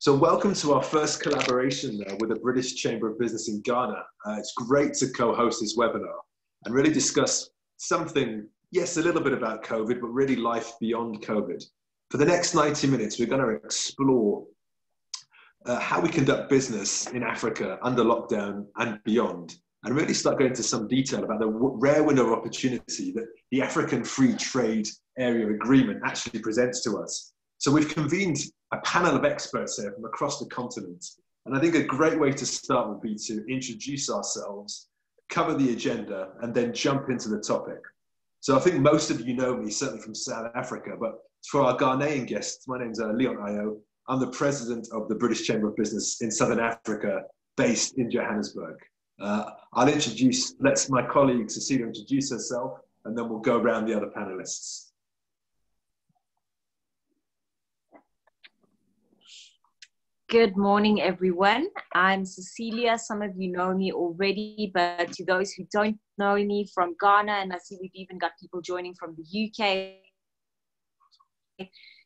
So welcome to our first collaboration uh, with the British Chamber of Business in Ghana. Uh, it's great to co-host this webinar and really discuss something, yes, a little bit about COVID, but really life beyond COVID. For the next 90 minutes, we're going to explore uh, how we conduct business in Africa under lockdown and beyond, and really start going into some detail about the rare window of opportunity that the African Free Trade Area Agreement actually presents to us. So we've convened a panel of experts here from across the continent. And I think a great way to start would be to introduce ourselves, cover the agenda, and then jump into the topic. So I think most of you know me, certainly from South Africa, but for our Ghanaian guests, my name's uh, Leon Ayo. I'm the president of the British Chamber of Business in Southern Africa, based in Johannesburg. Uh, I'll introduce, let's my colleague Cecilia introduce herself, and then we'll go around the other panelists. Good morning, everyone. I'm Cecilia. Some of you know me already, but to those who don't know me from Ghana, and I see we've even got people joining from the UK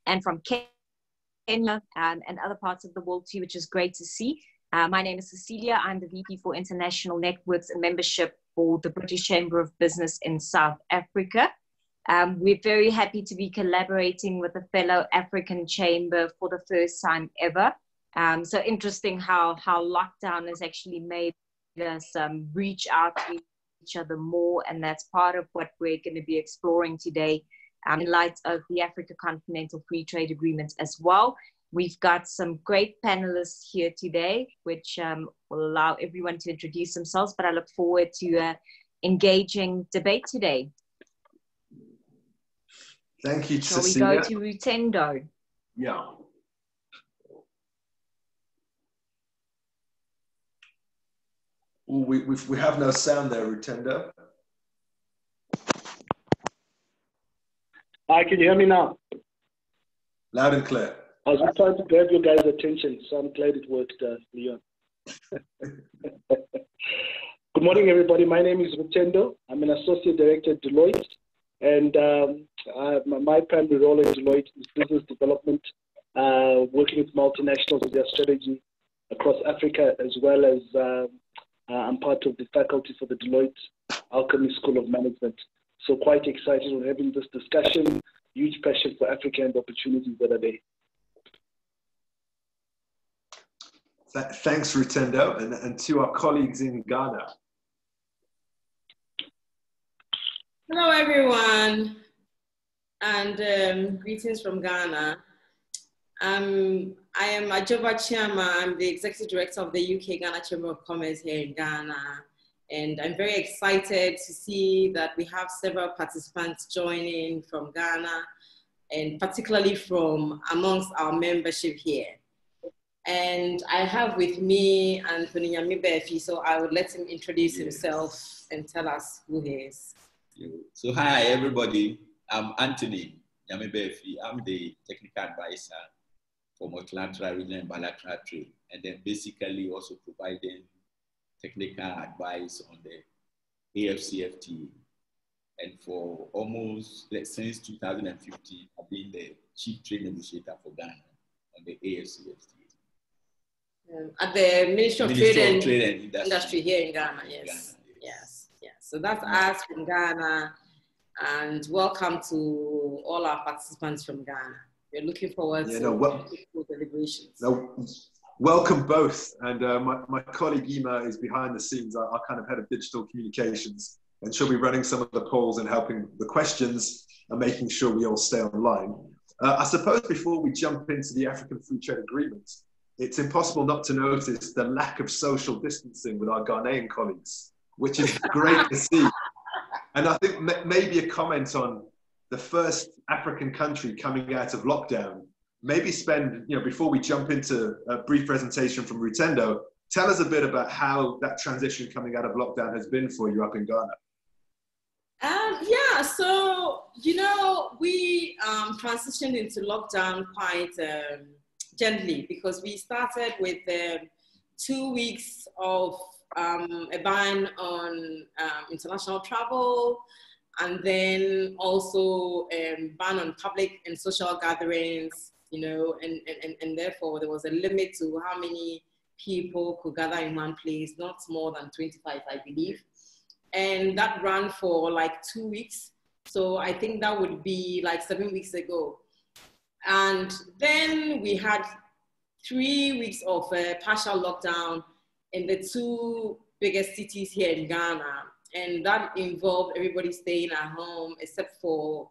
and from Kenya um, and other parts of the world too, which is great to see. Uh, my name is Cecilia. I'm the VP for International Networks and Membership for the British Chamber of Business in South Africa. Um, we're very happy to be collaborating with a fellow African chamber for the first time ever. Um, so interesting how how lockdown has actually made us um, reach out to each other more, and that's part of what we're going to be exploring today um, in light of the Africa Continental Free Trade Agreement as well. We've got some great panelists here today, which um, will allow everyone to introduce themselves, but I look forward to uh, engaging debate today. Thank you, Shall Cecilia. we go to Rutendo? Yeah. We, we, we have no sound there, Rutendo. Hi, can you hear me now? Loud and clear. I was just trying to grab your guys' attention, so I'm glad it worked, uh, Leon. Good morning, everybody. My name is Rutendo. I'm an associate director at Deloitte, and um, uh, my primary role at Deloitte is business development, uh, working with multinationals with their strategy across Africa, as well as um, I'm part of the faculty for the Deloitte Alchemy School of Management. So quite excited on having this discussion. Huge passion for Africa and the opportunities that are there. Th thanks, Rutendo, and, and to our colleagues in Ghana. Hello, everyone, and um, greetings from Ghana. Um, I am Adjoba Kyiamah. I'm the executive director of the UK Ghana Chamber of Commerce here in Ghana. And I'm very excited to see that we have several participants joining from Ghana and particularly from amongst our membership here. And I have with me Anthony Nyame-Baafi, so I would let him introduce yes. himself and tell us who he is. So hi everybody, I'm Anthony Nyame-Baafi. I'm the technical advisor for multilateral regional and bilateral trade, and then basically also providing technical advice on the AFCFTA. And for almost since 2015, I've been the chief trade negotiator for Ghana on the AFCFTA. Um, at the Ministry of, Ministry trade, and trade, and Industry, Industry here in Ghana, yes. Ghana, yes. yes, yes. So that's us from Ghana, and welcome to all our participants from Ghana. We're looking forward yeah, to no, well, deliberations. No, welcome both. And uh, my, my colleague Ema is behind the scenes, our, our kind of head of digital communications, and she'll be running some of the polls and helping the questions and making sure we all stay online. Uh, I suppose before we jump into the African Free Trade Agreement, it's impossible not to notice the lack of social distancing with our Ghanaian colleagues, which is great to see. And I think maybe a comment on the first African country coming out of lockdown. Maybe spend, you know, before we jump into a brief presentation from Rutendo, tell us a bit about how that transition coming out of lockdown has been for you up in Ghana. Um, yeah, so, you know, we um, transitioned into lockdown quite um, gently because we started with um, two weeks of um, a ban on um, international travel, and then also um, ban on public and social gatherings you know, and, and, and therefore there was a limit to how many people could gather in one place, not more than 25, I believe. And that ran for like two weeks. So I think that would be like seven weeks ago. And then we had three weeks of partial lockdown in the two biggest cities here in Ghana. And that involved everybody staying at home except for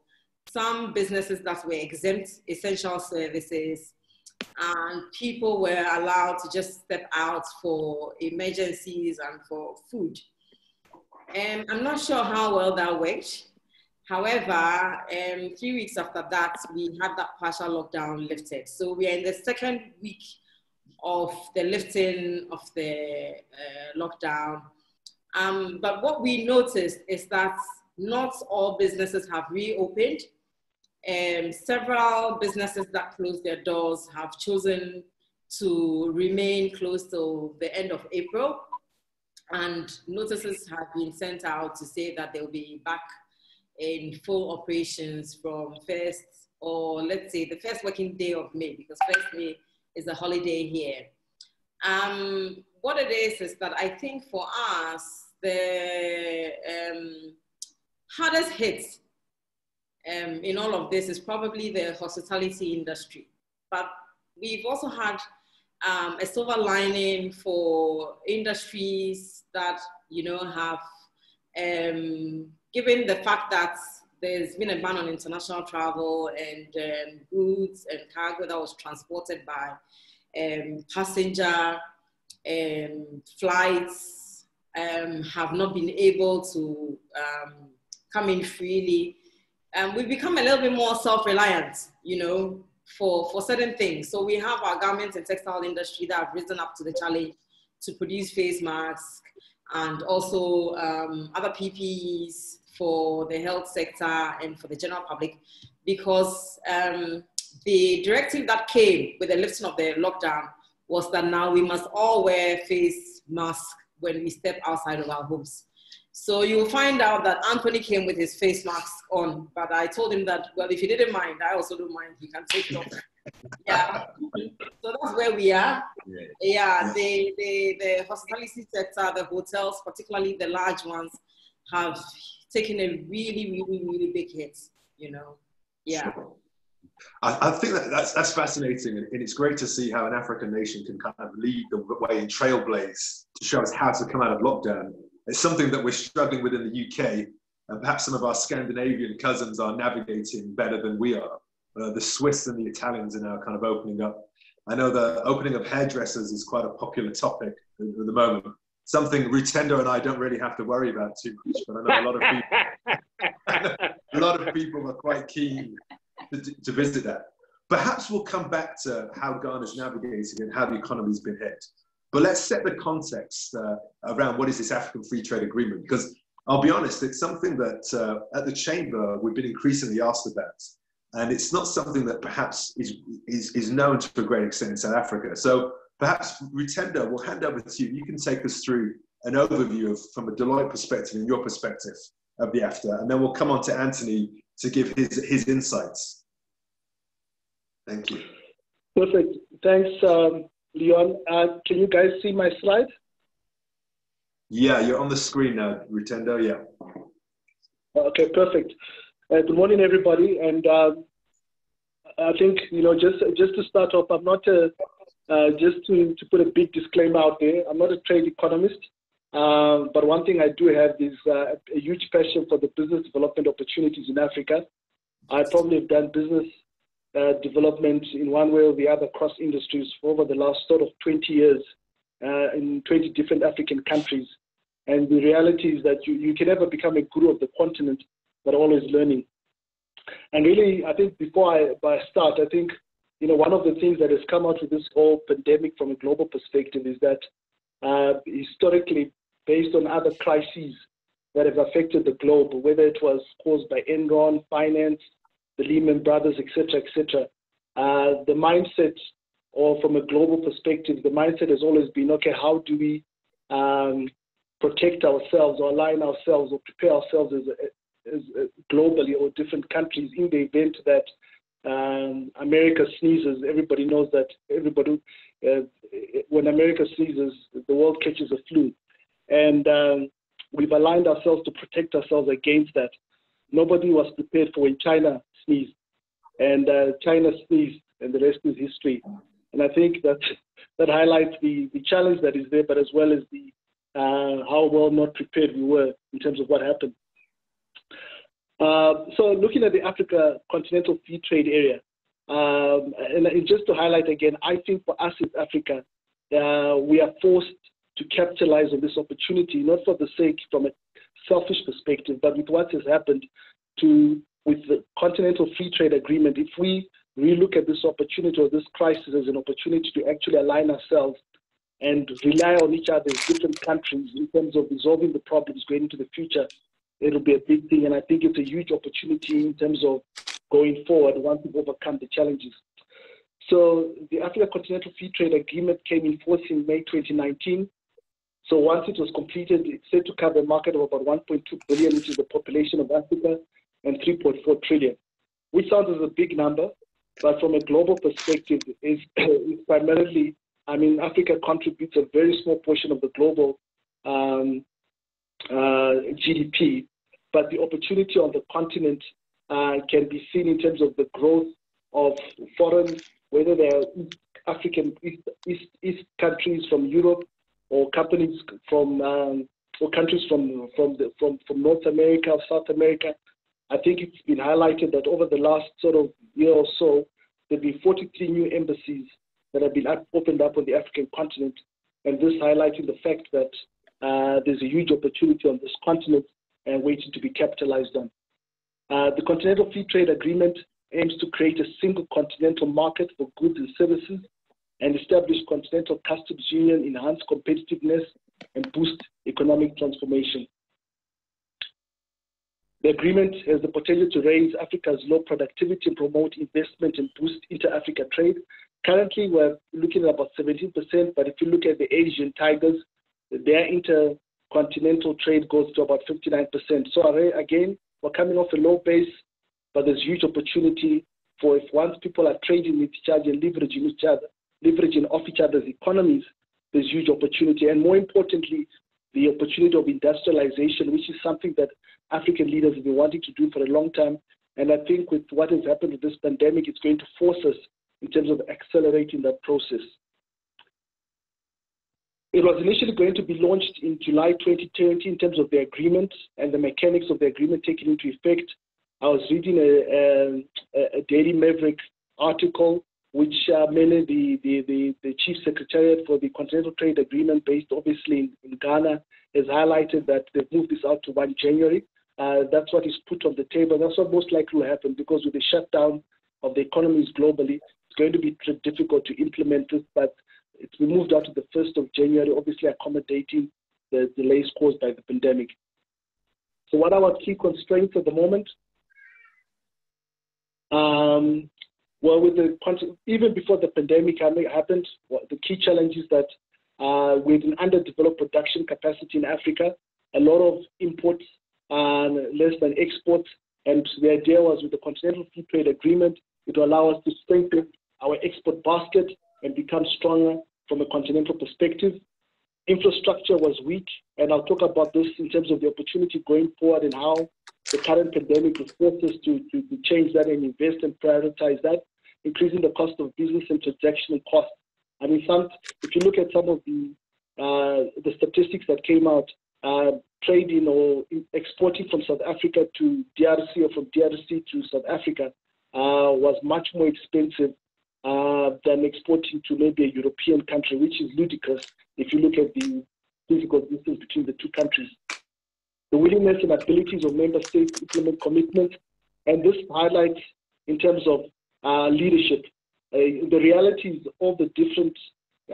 some businesses that were exempt essential services and people were allowed to just step out for emergencies and for food. And I'm not sure how well that worked. However, um, three weeks after that, we had that partial lockdown lifted. So we are in the second week of the lifting of the uh, lockdown. Um, but what we noticed is that not all businesses have reopened. Um, several businesses that closed their doors have chosen to remain closed till the end of April. And notices have been sent out to say that they'll be back in full operations from first, or let's say the first working day of May, because first May is a holiday here. Um, what it is is that I think for us, the um, hardest hit um, in all of this is probably the hospitality industry. But we've also had um, a silver lining for industries that, you know, have, um, given the fact that there's been a ban on international travel and um, goods and cargo that was transported by um, passenger um, flights um, have not been able to um, come in freely. And we've become a little bit more self-reliant, you know, for, for certain things. So we have our garments and textile industry that have risen up to the challenge to produce face masks and also um, other PPEs for the health sector and for the general public because um, the directive that came with the lifting of the lockdown was that now we must all wear face masks when we step outside of our homes. So you'll find out that Anthony came with his face mask on, but I told him that, well, if he didn't mind, I also don't mind. He can take it off. yeah. So that's where we are. Yeah, yeah the, the, the hospitality sector, the hotels, particularly the large ones, have taken a really, really, really big hit, you know. Yeah. Sure. I, I, think that that's, that's fascinating, and, and, it's great to see how an African nation can kind of lead the way and trailblaze to show us how to come out of lockdown. It's something that we're struggling with in the UK, and perhaps some of our Scandinavian cousins are navigating better than we are. Uh, the Swiss and the Italians are now kind of opening up. I know the opening of hairdressers is quite a popular topic at, at the moment. Something Rutendo and I don't really have to worry about too much, but I know a lot of people, a lot of people are quite keen to, to visit that. Perhaps we'll come back to how Ghana's navigating and how the economy's been hit. But let's set the context uh, around what is this African Free Trade Agreement? Because I'll be honest, it's something that uh, at the Chamber we've been increasingly asked about. And it's not something that perhaps is, is, is known to a great extent in South Africa. So perhaps Rutendo, we'll hand over to you. You can take us through an overview of, from a Deloitte perspective and your perspective of the EFTA. And then we'll come on to Anthony to give his, his insights. Thank you. Perfect. Thanks, um, Leon. Uh, can you guys see my slide? Yeah, you're on the screen now, Rutendo. Yeah. Okay, perfect. Uh, good morning, everybody. And uh, I think you know, just just to start off, I'm not a, uh, just to, to put a big disclaimer out there. I'm not a trade economist. Um, but one thing I do have is uh, a huge passion for the business development opportunities in Africa. I probably have done business uh, development in one way or the other across industries for over the last sort of 20 years uh, in 20 different African countries. And the reality is that you, you can never become a guru of the continent, but always learning. And really, I think before I, I start, I think you know one of the things that has come out with this whole pandemic from a global perspective is that uh, historically based on other crises that have affected the globe, whether it was caused by Enron, finance, the Lehman Brothers, et etc., etc. Uh, the mindset, or from a global perspective, the mindset has always been, okay, how do we um, protect ourselves or align ourselves or prepare ourselves as, as, as globally or different countries in the event that um, America sneezes, everybody knows that everybody, uh, when America sneezes, the world catches a flu. And um, we've aligned ourselves to protect ourselves against that. Nobody was prepared for when China sneezed. And uh, China sneezed, and the rest is history. And I think that that highlights the, the challenge that is there, but as well as the uh, how well not prepared we were in terms of what happened. Uh, so looking at the Africa Continental Free Trade Area, um, and just to highlight again, I think for us in Africa, uh, we are forced to capitalize on this opportunity, not for the sake from a selfish perspective, but with what has happened to with the Continental Free Trade Agreement, if we relook at this opportunity or this crisis as an opportunity to actually align ourselves and rely on each other as different countries in terms of resolving the problems going into the future, it'll be a big thing. And I think it's a huge opportunity in terms of going forward once we overcome the challenges. So the Africa Continental Free Trade Agreement came in force in May 2019. So once it was completed, it's set to cover a market of about 1.2 billion, which is the population of Africa, and 3.4 trillion, which sounds as a big number, but from a global perspective, is primarily, I mean, Africa contributes a very small portion of the global um, uh, GDP, but the opportunity on the continent uh, can be seen in terms of the growth of foreign, whether they're African East, East, East countries from Europe or companies from um, or countries from from, the, from from North America or South America. I think it's been highlighted that over the last sort of year or so, there've been 43 new embassies that have been opened up on the African continent, and this highlighting the fact that uh, there's a huge opportunity on this continent and waiting to be capitalized on. Uh, the Continental Free Trade Agreement aims to create a single continental market for goods and services and establish continental customs union, enhance competitiveness, and boost economic transformation. The agreement has the potential to raise Africa's low productivity promote investment and boost inter-Africa trade. Currently, we're looking at about 17%, but if you look at the Asian tigers, their intercontinental trade goes to about 59%. So again, we're coming off a low base, but there's huge opportunity for if once people are trading with each other and leveraging each other, leveraging off each other's economies, there's huge opportunity. And more importantly, the opportunity of industrialization, which is something that African leaders have been wanting to do for a long time. And I think with what has happened with this pandemic, it's going to force us in terms of accelerating that process. It was initially going to be launched in July 2020 in terms of the agreement and the mechanics of the agreement taken into effect. I was reading a, a, a Daily Maverick article, which uh, mainly the, the, the, the, Chief Secretariat for the Continental Trade Agreement, based obviously in, in Ghana, has highlighted that they've moved this out to 1 January. Uh, that's what is put on the table. That's what most likely will happen because with the shutdown of the economies globally, it's going to be difficult to implement this, but it's been moved out to the 1st of January, obviously accommodating the delays caused by the pandemic. So what are our key constraints at the moment? Um, well, with the even before the pandemic happened, the key challenge is that uh, with an underdeveloped production capacity in Africa, a lot of imports and less than exports. And the idea was with the Continental Free Trade Agreement, it will allow us to strengthen our export basket and become stronger from a continental perspective. Infrastructure was weak, and I'll talk about this in terms of the opportunity going forward and how the current pandemic has forced us to, to, to change that and invest and prioritize that, increasing the cost of business and transactional costs. I mean, some, if you look at some of the uh, the statistics that came out, uh, trading or exporting from South Africa to DRC or from DRC to South Africa uh, was much more expensive uh, than exporting to maybe a European country, which is ludicrous if you look at the physical distance between the two countries. The willingness and abilities of member states to implement commitments, and this highlights in terms of leadership. Uh, the reality is all the different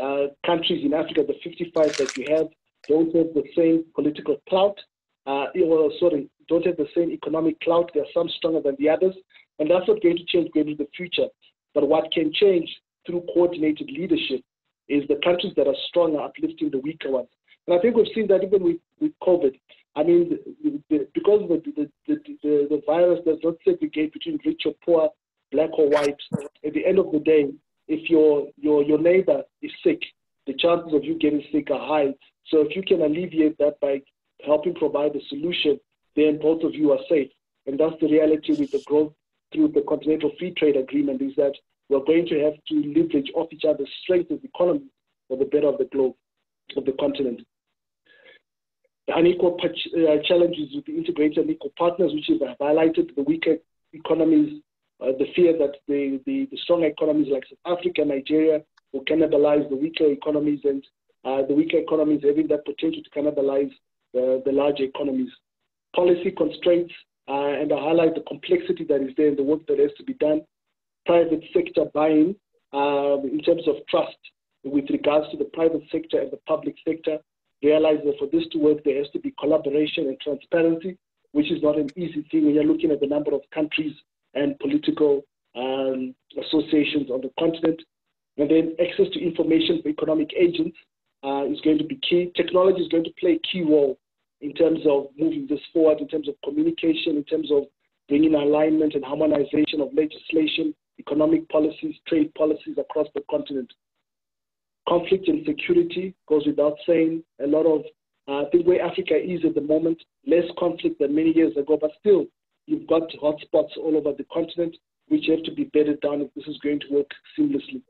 uh, countries in Africa, the 55 that we have, don't have the same political clout, uh, or sorry, don't have the same economic clout. There are some stronger than the others, and that's not going to change going into the future. But what can change through coordinated leadership is the countries that are stronger uplifting the weaker ones. And I think we've seen that even with, with COVID. I mean, the, the, because the, the, the, the virus does not segregate between rich or poor, black or white. At the end of the day, if your, your, your neighbor is sick, the chances of you getting sick are high. So if you can alleviate that by helping provide a solution, then both of you are safe. And that's the reality with the growth through the Continental Free Trade Agreement is that we're going to have to leverage off each other's strengths as economies for the better of the globe, of the continent. The unequal uh, challenges with the integrated unequal partners, which is highlighted the weaker economies, uh, the fear that the, the, the stronger economies like South Africa, and Nigeria will cannibalize the weaker economies and uh, the weaker economies having that potential to cannibalize the, the larger economies. Policy constraints, uh, and I highlight the complexity that is there and the work that has to be done. Private sector buying um, in terms of trust with regards to the private sector and the public sector. Realize that for this to work, there has to be collaboration and transparency, which is not an easy thing when you're looking at the number of countries and political um, associations on the continent. And then access to information for economic agents uh, is going to be key. Technology is going to play a key role in terms of moving this forward, in terms of communication, in terms of bringing alignment and harmonization of legislation, economic policies, trade policies across the continent. Conflict and security goes without saying. A lot of, uh, I think where Africa is at the moment, less conflict than many years ago, but still, you've got hotspots all over the continent which have to be bedded down if this is going to work seamlessly.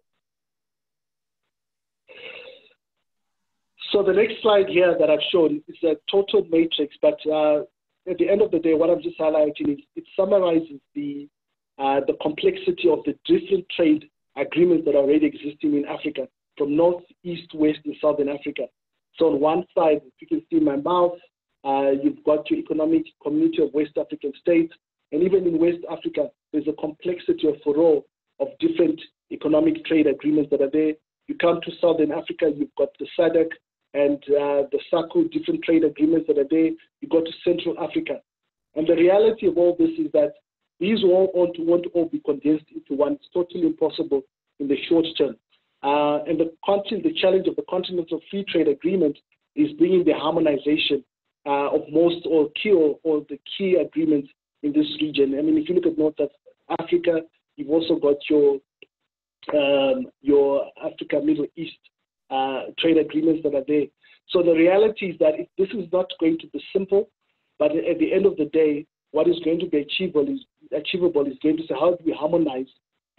So the next slide here that I've shown is a total matrix, but uh, at the end of the day, what I'm just highlighting is it summarizes the, uh, the complexity of the different trade agreements that are already existing in Africa, from north, east, west, and southern Africa. So on one side, if you can see my mouth, uh, you've got your economic community of West African states, and even in West Africa, there's a complexity of furrow of different economic trade agreements that are there. You come to Southern Africa, you've got the SADC, and uh, the SACU different trade agreements that are there. You go to Central Africa. And the reality of all this is that these all want to all be condensed into one. It's totally impossible in the short term. Uh, and the the challenge of the Continental Free Trade Agreement is bringing the harmonization uh, of most or key or, or, the key agreements in this region. I mean, if you look at North Africa, you've also got your um, your Africa Middle East uh, trade agreements that are there. So the reality is that this is not going to be simple, but at the end of the day, what is going to be achievable is achievable is going to say how do we harmonize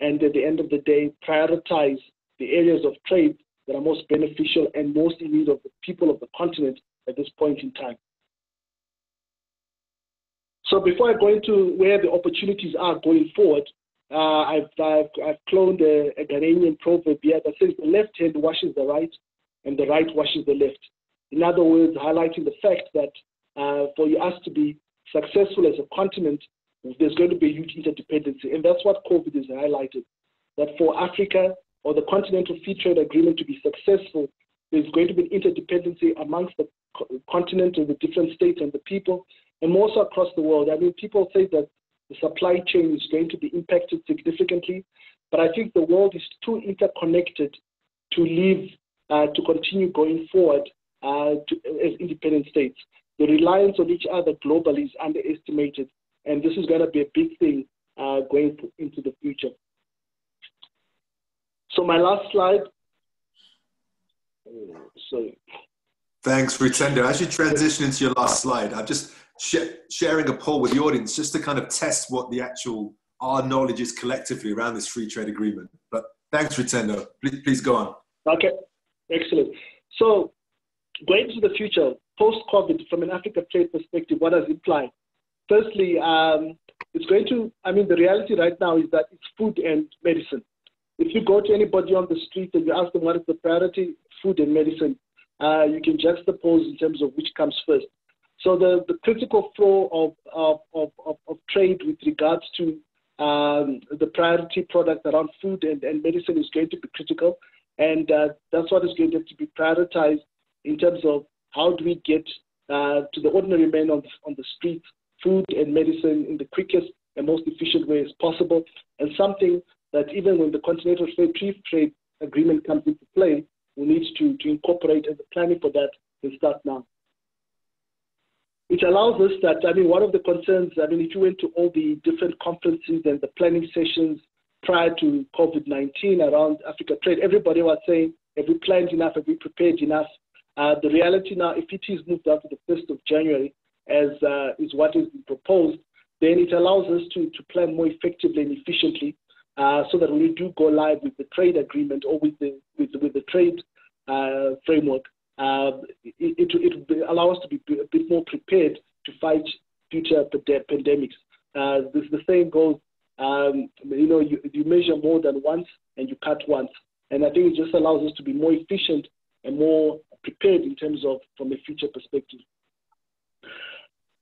and at the end of the day prioritize the areas of trade that are most beneficial and most in need of the people of the continent at this point in time. So before I go into where the opportunities are going forward, uh, I've, I've, I've, cloned a, a Ghanaian proverb here that says the left hand washes the right and the right washes the left. In other words, highlighting the fact that uh, for us to be successful as a continent, there's going to be a huge interdependency. And that's what COVID has highlighted. That for Africa or the Continental Free Trade Agreement to be successful, there's going to be interdependency amongst the continent and the different states and the people, and more so across the world. I mean, people say that the supply chain is going to be impacted significantly. But I think the world is too interconnected to live, uh, to continue going forward uh, to, as independent states. The reliance on each other globally is underestimated, and this is going to be a big thing uh, going into the future. So my last slide. Oh, sorry. Thanks, Rutendo. As you transition into your last slide, I've just sh- sharing a poll with the audience just to kind of test what the actual our knowledge is collectively around this free trade agreement. But thanks, Rutendo. Please, please go on. Okay, excellent. So going to the future, post-COVID, from an Africa trade perspective, what does it imply? Firstly, um, it's going to, I mean, the reality right now is that it's food and medicine. If you go to anybody on the street and you ask them what is the priority, food and medicine, uh, you can juxtapose in terms of which comes first. So the, the critical flow of, of, of, of trade with regards to um, the priority product around food and, and medicine is going to be critical. And uh, that's what is going to to be prioritized in terms of how do we get uh, to the ordinary man on the, on the street food and medicine in the quickest and most efficient way as possible. And something that even when the Continental Free Trade Agreement comes into play, we need to, to incorporate and the planning for that can start now. It allows us that, I mean, one of the concerns, I mean, if you went to all the different conferences and the planning sessions prior to COVID 19 around Africa trade, everybody was saying, have we planned enough? Have we prepared enough? Uh, the reality now, if it is moved out to the 1st of January, as uh, is what is proposed, then it allows us to, to plan more effectively and efficiently uh, so that when we do go live with the trade agreement or with the, with, with the trade uh, framework, uh, it, it, it allow us to be a bit more prepared to fight future pandemics. Uh, this, the same goes, um, you know, you, you measure more than once and you cut once. And I think it just allows us to be more efficient and more prepared in terms of from a future perspective.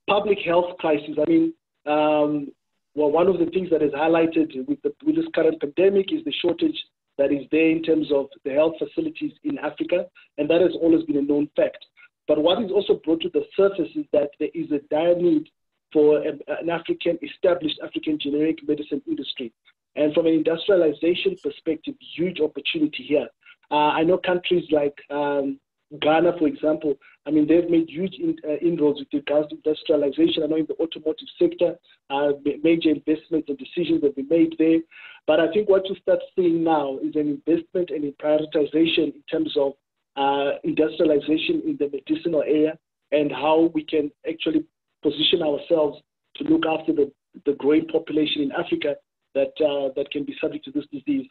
Public health crisis. I mean, um, well, one of the things that is highlighted with, the, with this current pandemic is the shortage that is there in terms of the health facilities in Africa, and that has always been a known fact. But what is also brought to the surface is that there is a dire need for an African, established African generic medicine industry. And from an industrialization perspective, huge opportunity here. Uh, I know countries like um, Ghana, for example, I mean, they've made huge in, uh, inroads with regards to industrialization. I know in the automotive sector, uh, major investments and decisions have been made there. But I think what you start seeing now is an investment and a prioritization in terms of uh, industrialization in the medicinal area and how we can actually position ourselves to look after the, the growing population in Africa that, uh, that can be subject to this disease.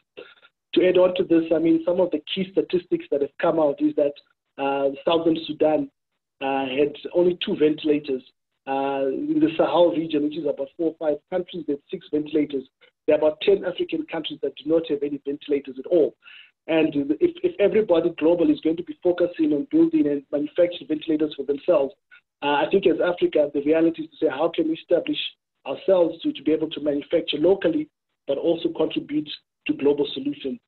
To add on to this, I mean, some of the key statistics that have come out is that Southern Sudan uh, had only two ventilators. Uh, in the Sahel region, which is about four or five countries, have six ventilators. There are about 10 African countries that do not have any ventilators at all. And if, if everybody globally is going to be focusing on building and manufacturing ventilators for themselves, uh, I think as Africa, the reality is to say, how can we establish ourselves to, to be able to manufacture locally, but also contribute to global solutions?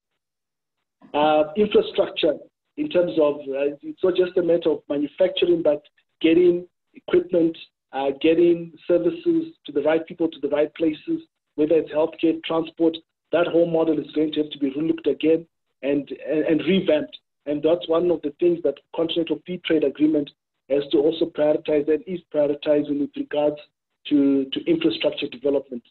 Uh, infrastructure in terms of uh, it's not just a matter of manufacturing, but getting equipment, uh, getting services to the right people to the right places, whether it's healthcare, transport. That whole model is going to have to be relooked again and, and, and revamped. And that's one of the things that Continental Free Trade Agreement has to also prioritize and is prioritizing with regards to, to infrastructure development.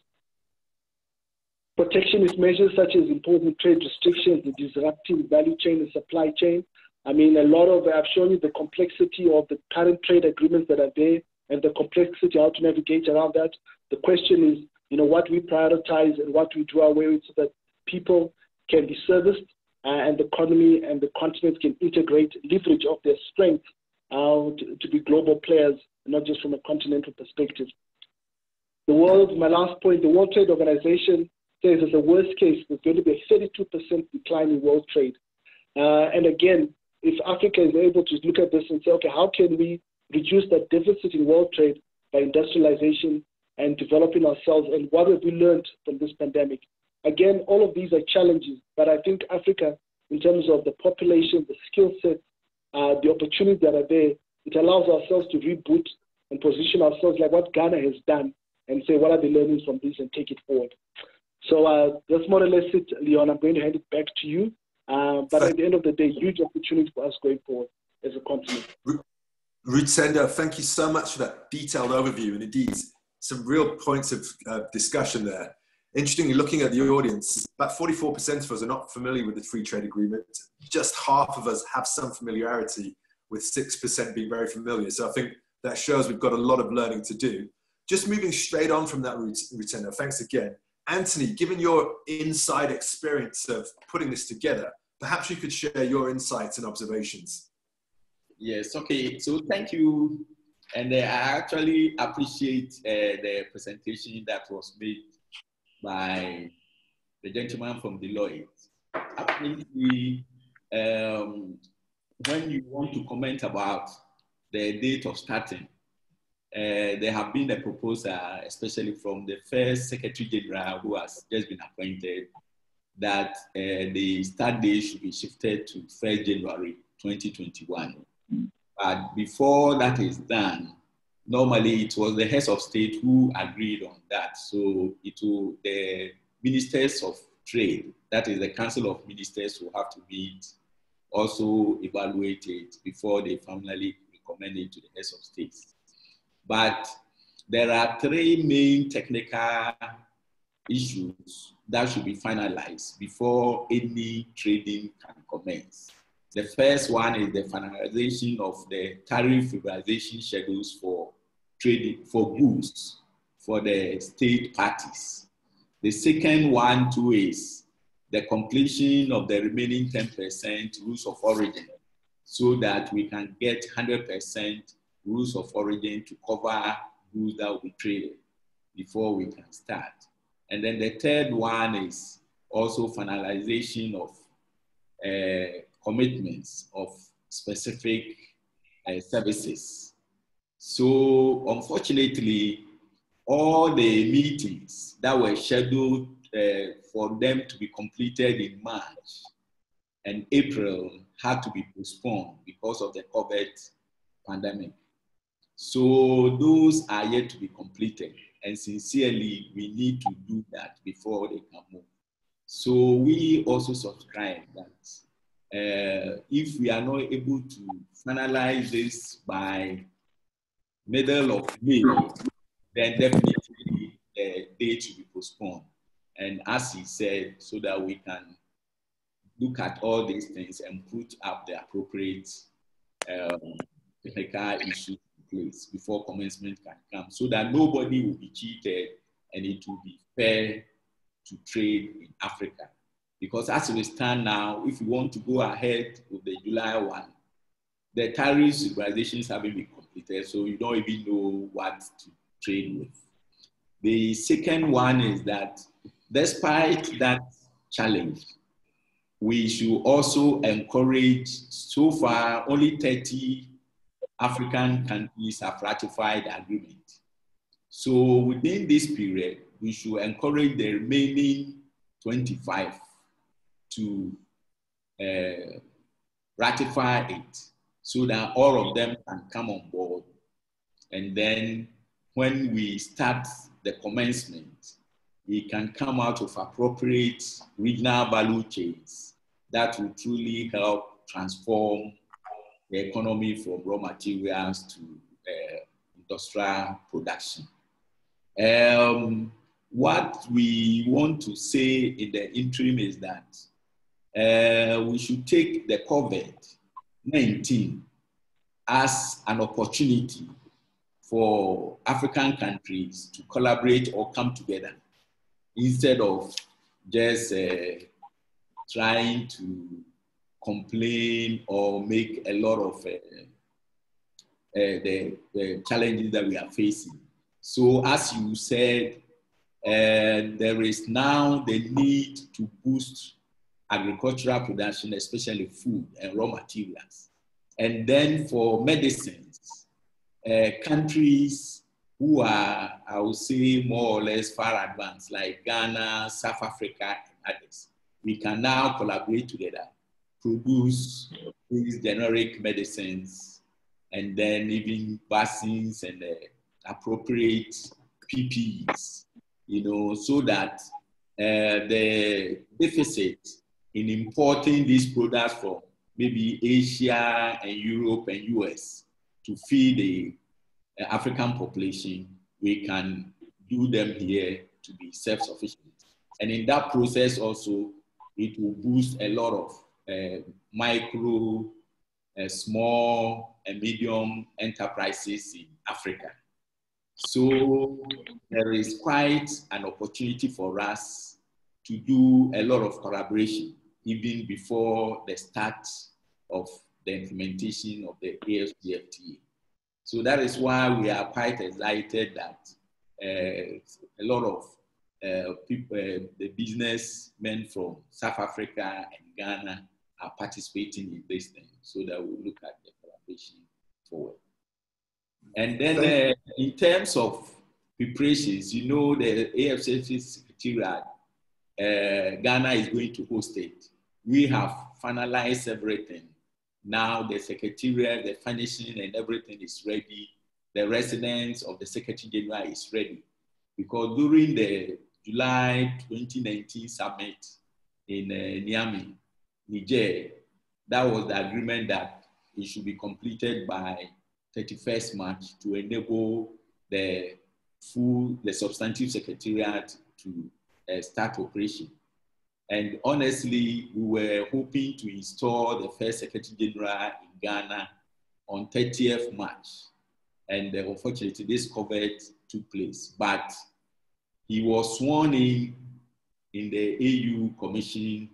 Protectionist measures such as imposing trade restrictions, disrupting value chain and supply chain, I mean, a lot of, I've shown you the complexity of the current trade agreements that are there and the complexity how to navigate around that. The question is, you know, what we prioritize and what we do away with so that people can be serviced uh, and the economy and the continent can integrate, leverage of their strength uh, to, to be global players, not just from a continental perspective. The world, my last point, the World Trade Organization says as a worst case, there's going to be a 32% decline in world trade. Uh, and again, if Africa is able to look at this and say, okay, how can we reduce that deficit in world trade by industrialization and developing ourselves, and what have we learned from this pandemic? Again, all of these are challenges, but I think Africa, in terms of the population, the skill set, uh, the opportunities that are there, it allows ourselves to reboot and position ourselves like what Ghana has done and say, what are the learnings from this and take it forward. So uh, that's more or less it, Leon. I'm going to hand it back to you. Uh, but at the end of the day, huge opportunity for us going forward as a continent. Rutendo, thank you so much for that detailed overview and indeed some real points of uh, discussion there. Interestingly, looking at the audience, about 44% of us are not familiar with the free trade agreement. Just half of us have some familiarity, with 6% being very familiar. So I think that shows we've got a lot of learning to do. Just moving straight on from that, Rutendo, thanks again. Anthony, given your inside experience of putting this together, perhaps you could share your insights and observations. Yes, okay. So thank you. And uh, I actually appreciate uh, the presentation that was made by the gentleman from Deloitte. Apparently, um, when you want to comment about the date of starting, uh, there have been a proposal, especially from the first Secretary General who has just been appointed, that uh, the start date should be shifted to 1st January 2021. But before that is done, normally it was the heads of state who agreed on that. So it will, the ministers of trade, that is the council of ministers will have to meet, also evaluate it before they finally recommend it to the heads of states. But there are three main technical issues that should be finalized before any trading can commence. The first one is the finalization of the tariff liberalization schedules for trading for goods for the state parties. The second one too is the completion of the remaining 10% rules of origin so that we can get 100% rules of origin to cover goods that will be traded before we can start. And then the third one is also finalization of uh, commitments of specific uh, services. So unfortunately, all the meetings that were scheduled uh, for them to be completed in March and April had to be postponed because of the COVID pandemic. So those are yet to be completed. And sincerely, we need to do that before they can move. So we also subscribe that uh, if we are not able to finalize this by middle of May, then definitely the date will be postponed. And as he said, so that we can look at all these things and put up the appropriate um, issues place before commencement can come, so that nobody will be cheated and it will be fair to trade in Africa. Because as we stand now, if we want to go ahead with the July one, the tariff liberalizations haven't been completed, so you don't even know what to trade with. The second one is that despite that challenge, we should also encourage, so far, only 30 African countries have ratified the agreement. So within this period, we should encourage the remaining 25 to uh, ratify it so that all of them can come on board. And then when we start the commencement, we can come out of appropriate regional value chains that will truly help transform the economy from raw materials to uh, industrial production. Um, what we want to say in the interim is that uh, we should take the COVID-19 as an opportunity for African countries to collaborate or come together instead of just uh, trying to complain or make a lot of uh, uh, the, the, challenges that we are facing. So, as you said, there is now the need to boost agricultural production, especially food and raw materials. And then for medicines, countries who are, I would say, more or less far advanced, like Ghana, South Africa, and others, we can now collaborate together, produce these generic medicines, and then even vaccines and uh, appropriate PPEs, you know, so that uh, the deficit in importing these products from maybe Asia and Europe and US to feed the uh, African population, we can do them here to be self-sufficient. And in that process also, it will boost a lot of micro, uh, small, and medium enterprises in Africa. So there is quite an opportunity for us to do a lot of collaboration even before the start of the implementation of the AFCFTA. So that is why we are quite excited that uh, a lot of uh, people, uh, the businessmen from South Africa and Ghana are participating in this thing so that we look at the collaboration forward. And then uh, in terms of preparations, you know, the AFCFTA Secretariat, uh, Ghana is going to host it. We have finalized everything now the secretariat, the finishing and everything is ready. The residence of the Secretary General is ready. Because during the July 2019 summit in uh, Niamey, Niger, that was the agreement that it should be completed by 31st March to enable the full, the substantive secretariat to uh, start operation. And honestly, we were hoping to install the first Secretary General in Ghana on 30th March. And uh, unfortunately, this COVID took place. But he was sworn in in the AU Commission,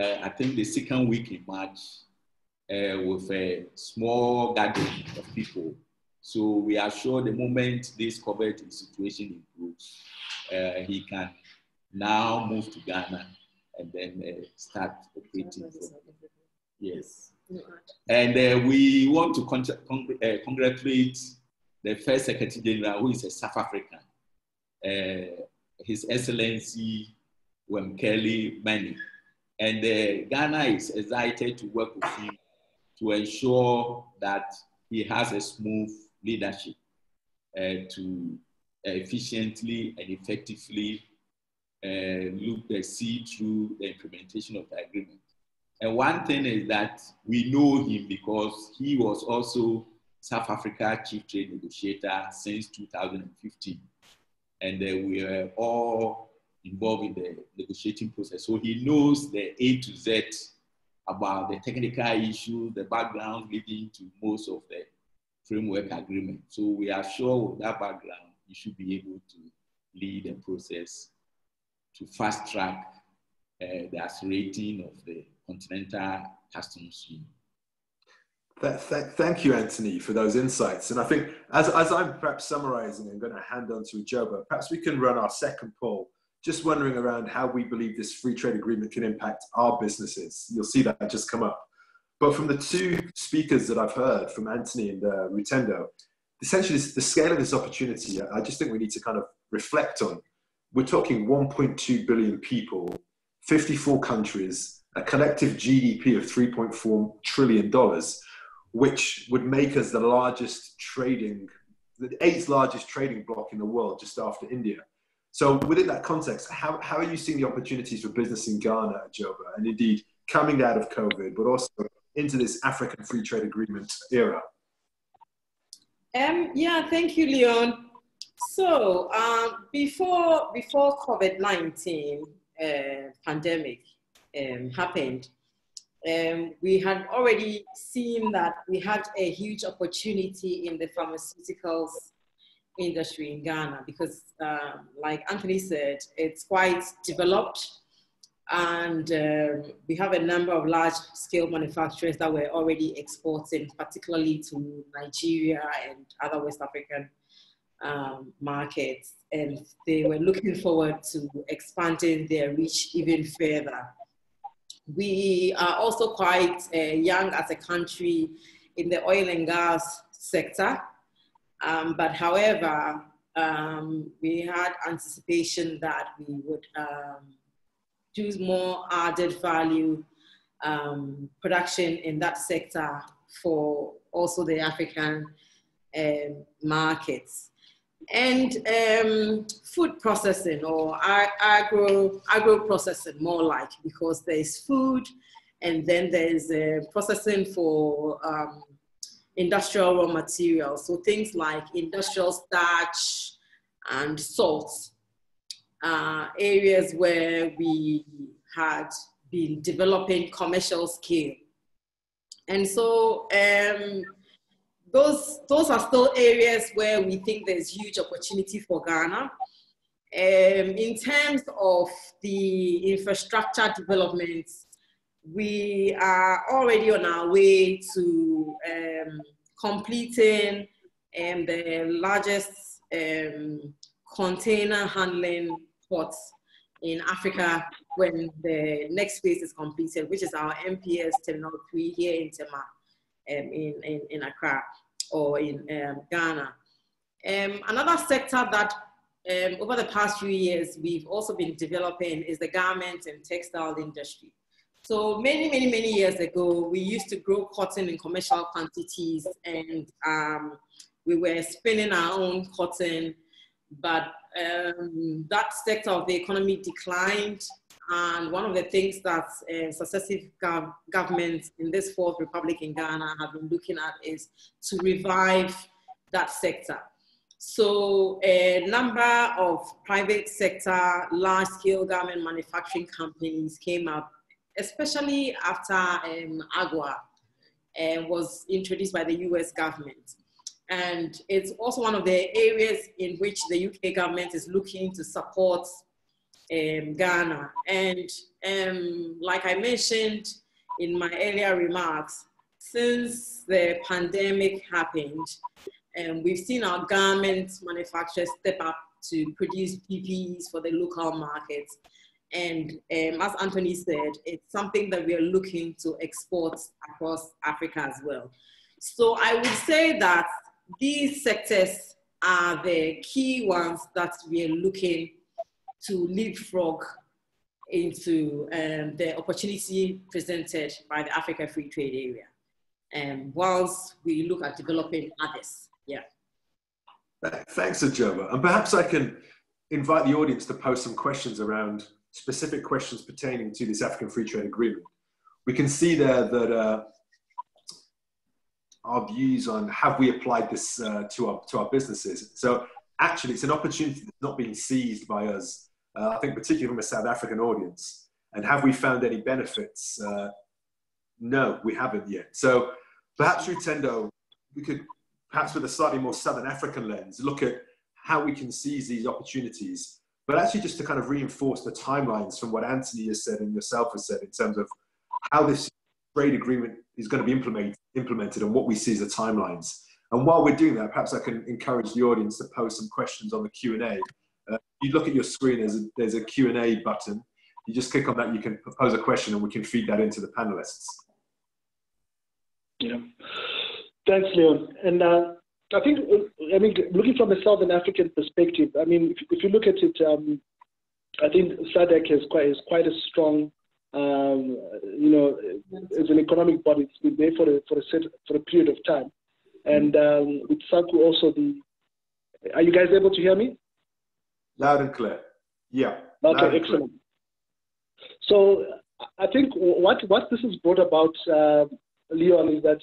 uh, I think the second week in March, uh, with a small gathering of people. So we are sure the moment this COVID situation improves, uh, he can now move to Ghana and then start operating. Yes. And we want to con con congratulate the first Secretary General, who is a South African, His Excellency Wamkele Mene. And uh, Ghana is excited to work with him to ensure that he has a smooth leadership uh, to efficiently and effectively uh, look and see through the implementation of the agreement. And one thing is that we know him because he was also South Africa chief trade negotiator since 2015. And uh, we are all involved in the negotiating process. So he knows the A to Z about the technical issues, the background leading to most of the framework agreement. So we are sure with that background, he should be able to lead the process to fast track uh, the accelerating of the continental customs union. Thank you, Anthony, for those insights. And I think as, as I'm perhaps summarizing and going to hand on to Adjoba, perhaps we can run our second poll, just wondering around how we believe this free trade agreement can impact our businesses. You'll see that just come up. But from the two speakers that I've heard, from Anthony and uh, Rutendo, essentially the scale of this opportunity, I just think we need to kind of reflect on. We're talking 1.2 billion people, 54 countries, a collective GDP of $3.4 trillion, which would make us the largest trading, the eighth largest trading bloc in the world, just after India. So within that context, how, how are you seeing the opportunities for business in Ghana, Joba, and indeed coming out of COVID, but also into this African Free Trade Agreement era? Um, yeah, thank you, Leon. So um, before before COVID nineteen uh, pandemic, um, happened, um, we had already seen that we had a huge opportunity in the pharmaceuticals industry in Ghana because, um, like Anthony said, it's quite developed and um, we have a number of large scale manufacturers that were already exporting, particularly to Nigeria and other West African um, markets. And they were looking forward to expanding their reach even further we are also quite uh, young as a country in the oil and gas sector. Um, but however, um, we had anticipation that we would um, more added value um, production in that sector for also the African um, markets. And um, food processing or agro agro processing more like because there's food and then there's uh, processing for industrial raw materials so things like industrial starch and salt uh, areas where we had been developing commercial scale and so um, those, those are still areas where we think there's huge opportunity for Ghana. Um, in terms of the infrastructure developments, we are already on our way to um, completing um, the largest um, container handling port in Africa when the next phase is completed, which is our MPS Terminal 3 here in Tema um, in, in, in Accra or in um, Ghana. Um, another sector that over the past few years we've also been developing is the garment and textile industry. So many, many, many years ago, we used to grow cotton in commercial quantities and um, we were spinning our own cotton, but um, that sector of the economy declined and one of the things that uh, successive gov governments in this fourth republic in Ghana have been looking at is to revive that sector. So a number of private sector, large scale garment manufacturing companies came up, especially after um, AGOA uh, was introduced by the US government. And it's also one of the areas in which the UK government is looking to support um, Ghana. And um, like I mentioned in my earlier remarks, since the pandemic happened, um, we've seen our garment manufacturers step up to produce PPEs for the local markets. And um, as Anthony said, it's something that we are looking to export across Africa as well. So I would say that these sectors are the key ones that we are looking to leapfrog into um, the opportunity presented by the Africa Free Trade Area. And um, whilst we look at developing others, yeah. Thanks, Adjoba. And perhaps I can invite the audience to post some questions around specific questions pertaining to this African Free Trade Agreement. We can see there that uh, our views on have we applied this uh, to our to our businesses. So actually, it's an opportunity that's not being seized by us. Uh, I think particularly from a South African audience. And have we found any benefits? Uh, no, we haven't yet. So perhaps Rutendo, we could perhaps with a slightly more Southern African lens look at how we can seize these opportunities. But actually, just to kind of reinforce the timelines from what Anthony has said and yourself has said in terms of how this trade agreement is going to be implemented, implemented and what we see as the timelines. And while we're doing that, perhaps I can encourage the audience to post some questions on the Q&A. Uh, you look at your screen, there's a, there's a Q&A button. You just click on that, you can pose a question and we can feed that into the panelists. Yeah. Thanks, Leon. And uh, I think, I mean, looking from a Southern African perspective, I mean, if, if you look at it, um, I think SADC has quite, is quite a strong um, you know, as an economic body, it's been there for a, for a, set, for a period of time. And um, with SACU also, the are you guys able to hear me? Loud and clear. Yeah. Okay, excellent. So I think what what this has brought about, uh, Leon, is that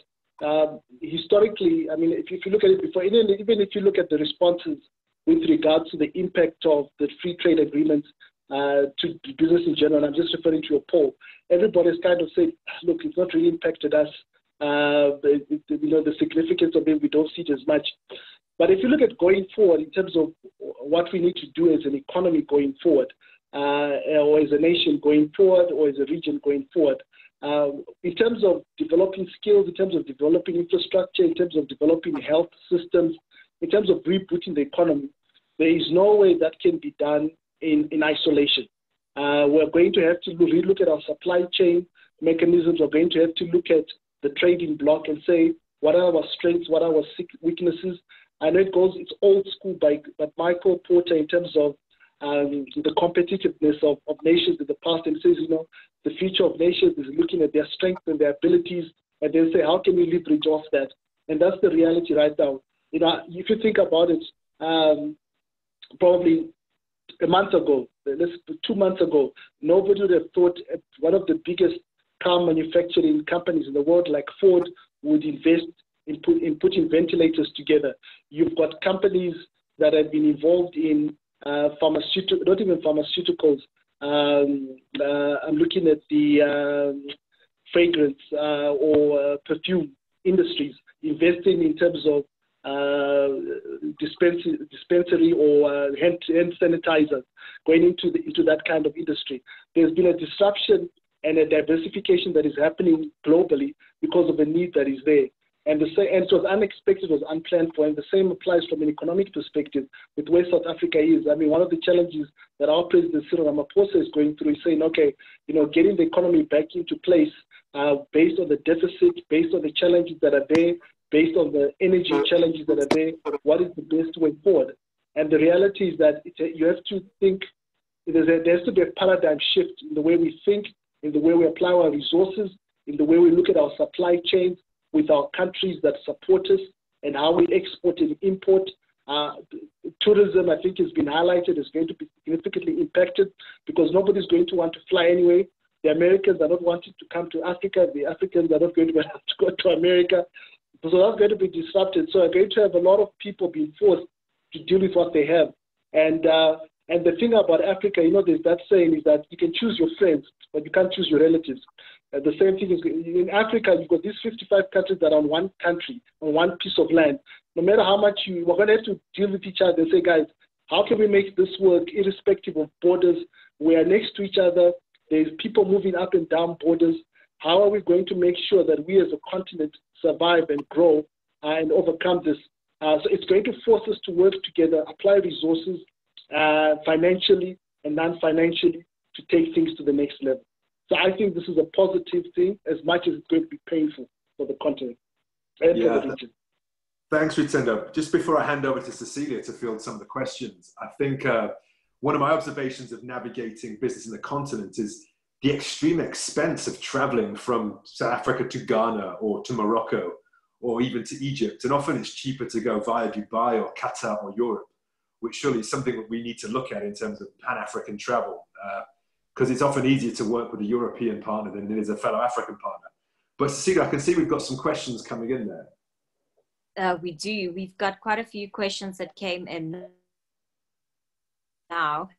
uh, historically, I mean, if, if you look at it before, even, even if you look at the responses with regards to the impact of the free trade agreements uh, to business in general, I'm just referring to a poll, everybody's kind of said, look, it's not really impacted us. Uh, you know, the significance of it, we don't see it as much. But if you look at going forward in terms of what we need to do as an economy going forward, uh, or as a nation going forward, or as a region going forward, uh, in terms of developing skills, in terms of developing infrastructure, in terms of developing health systems, in terms of rebooting the economy, there is no way that can be done in, in isolation. Uh, we're going to have to relook at our supply chain mechanisms. We're going to have to look at the trading block and say, what are our strengths? What are our weaknesses? I know it goes, it's old school, by, but Michael Porter, in terms of um, the competitiveness of, of nations in the past, and says, you know, the future of nations is looking at their strengths and their abilities, and then say, how can we leverage off that? And that's the reality right now. You know, if you think about it, um, probably a month ago, let's two months ago, nobody would have thought one of the biggest car manufacturing companies in the world, like Ford, would invest in, put, in putting ventilators together. You've got companies that have been involved in uh, pharmaceutical, not even pharmaceuticals. Um, uh, I'm looking at the um, fragrance uh, or perfume industries, investing in terms of dispensary, dispensary or hand, hand sanitizers going into, the, into that kind of industry. There's been a disruption and a diversification that is happening globally because of the need that is there. And, the, and it was unexpected, it was unplanned for, and the same applies from an economic perspective with where South Africa is. I mean, one of the challenges that our President Cyril Ramaphosa is going through is saying, okay, you know, getting the economy back into place uh, based on the deficit, based on the challenges that are there, based on the energy challenges that are there, what is the best way forward? And the reality is that a, you have to think, there has to be a paradigm shift in the way we think, in the way we apply our resources, in the way we look at our supply chains with our countries that support us, and how we export and import. Uh, tourism, I think, has been highlighted, is going to be significantly impacted because nobody's going to want to fly anyway. The Americans are not wanting to come to Africa. The Africans are not going to have to go to America. So that's going to be disrupted. So we're going to have a lot of people being forced to deal with what they have. And uh, and the thing about Africa, you know, there's that saying is that you can choose your friends, but you can't choose your relatives. Uh, the same thing is in Africa, you've got these 55 countries that are on one country, on one piece of land. No matter how much you, we're going to have to deal with each other and say, guys, how can we make this work irrespective of borders? We are next to each other. There's people moving up and down borders. How are we going to make sure that we as a continent survive and grow uh, and overcome this? Uh, so it's going to force us to work together, apply resources uh, financially and non-financially to take things to the next level. So I think this is a positive thing as much as it's going to be painful for the continent and yeah. for the region. Thanks, Rutendo. Just before I hand over to Cecilia to field some of the questions, I think uh, one of my observations of navigating business in the continent is the extreme expense of traveling from South Africa to Ghana or to Morocco or even to Egypt. And often it's cheaper to go via Dubai or Qatar or Europe, which surely is something that we need to look at in terms of Pan African travel, because it's often easier to work with a European partner than it is a fellow African partner. But Cecilia, I can see we've got some questions coming in there. Uh, we do. We've got quite a few questions that came in now.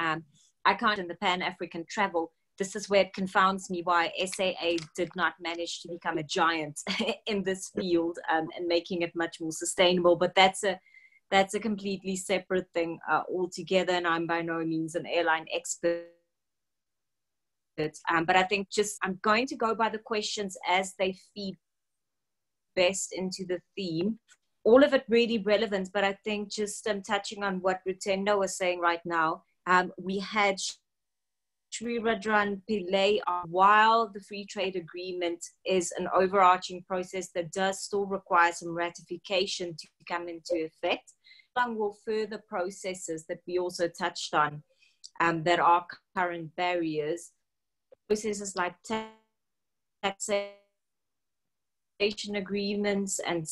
Um, I can't in the Pan African travel. This is where it confounds me why SAA did not manage to become a giant in this field um, and making it much more sustainable. But that's a that's a completely separate thing uh, altogether. And I'm by no means an airline expert. Um, but I think just I'm going to go by the questions as they feed best into the theme. All of it really relevant, but I think just um, touching on what Rutendo was saying right now, um, we had Sriradran Pillay, uh, while the free trade agreement is an overarching process that does still require some ratification to come into effect, along with further processes that we also touched on um, that are current barriers, processes like taxation agreements and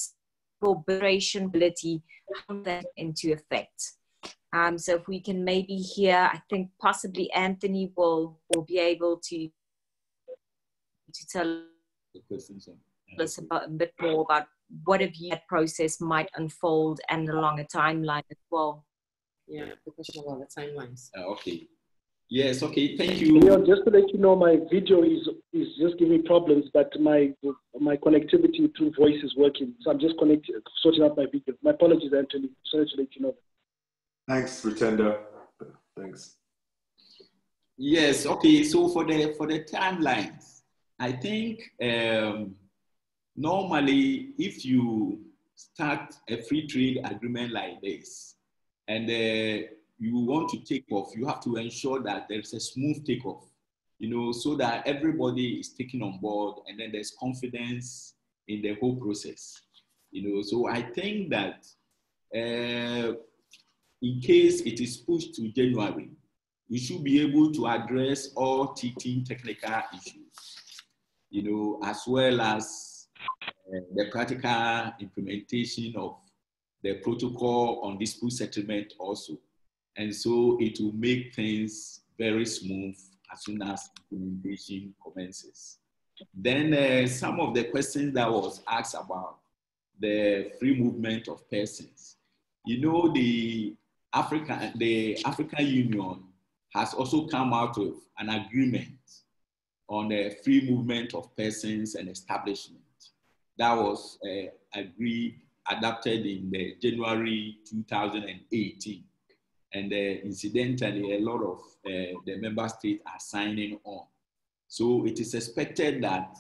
cooperation ability come into effect. Um, so if we can maybe hear, I think possibly Anthony will will be able to to tell us about a bit more about what a view that process might unfold and along a timeline as well. Yeah, the question about the timelines. Uh, okay. Yes, okay, thank you. Leon, just to let you know, my video is is just giving me problems, but my my connectivity through voice is working. So I'm just connecting, sorting out my video. My apologies, Anthony. Sorry to let you know. Thanks, Rutendo. Thanks. Yes. Okay. So for the for the timelines, I think um, normally if you start a free trade agreement like this, and uh, you want to take off, you have to ensure that there's a smooth takeoff. You know, so that everybody is taken on board, and then there's confidence in the whole process. You know, so I think that. Uh, in case it is pushed to January, we should be able to address all teaching technical issues, you know, as well as the practical implementation of the protocol on dispute settlement also. And so it will make things very smooth as soon as implementation commences. Then uh, some of the questions that was asked about the free movement of persons. You know, the Africa, the African Union has also come out with an agreement on the free movement of persons and establishment. That was uh, agreed, adopted in the January 2018. And uh, incidentally, a lot of uh, the member states are signing on. So it is expected that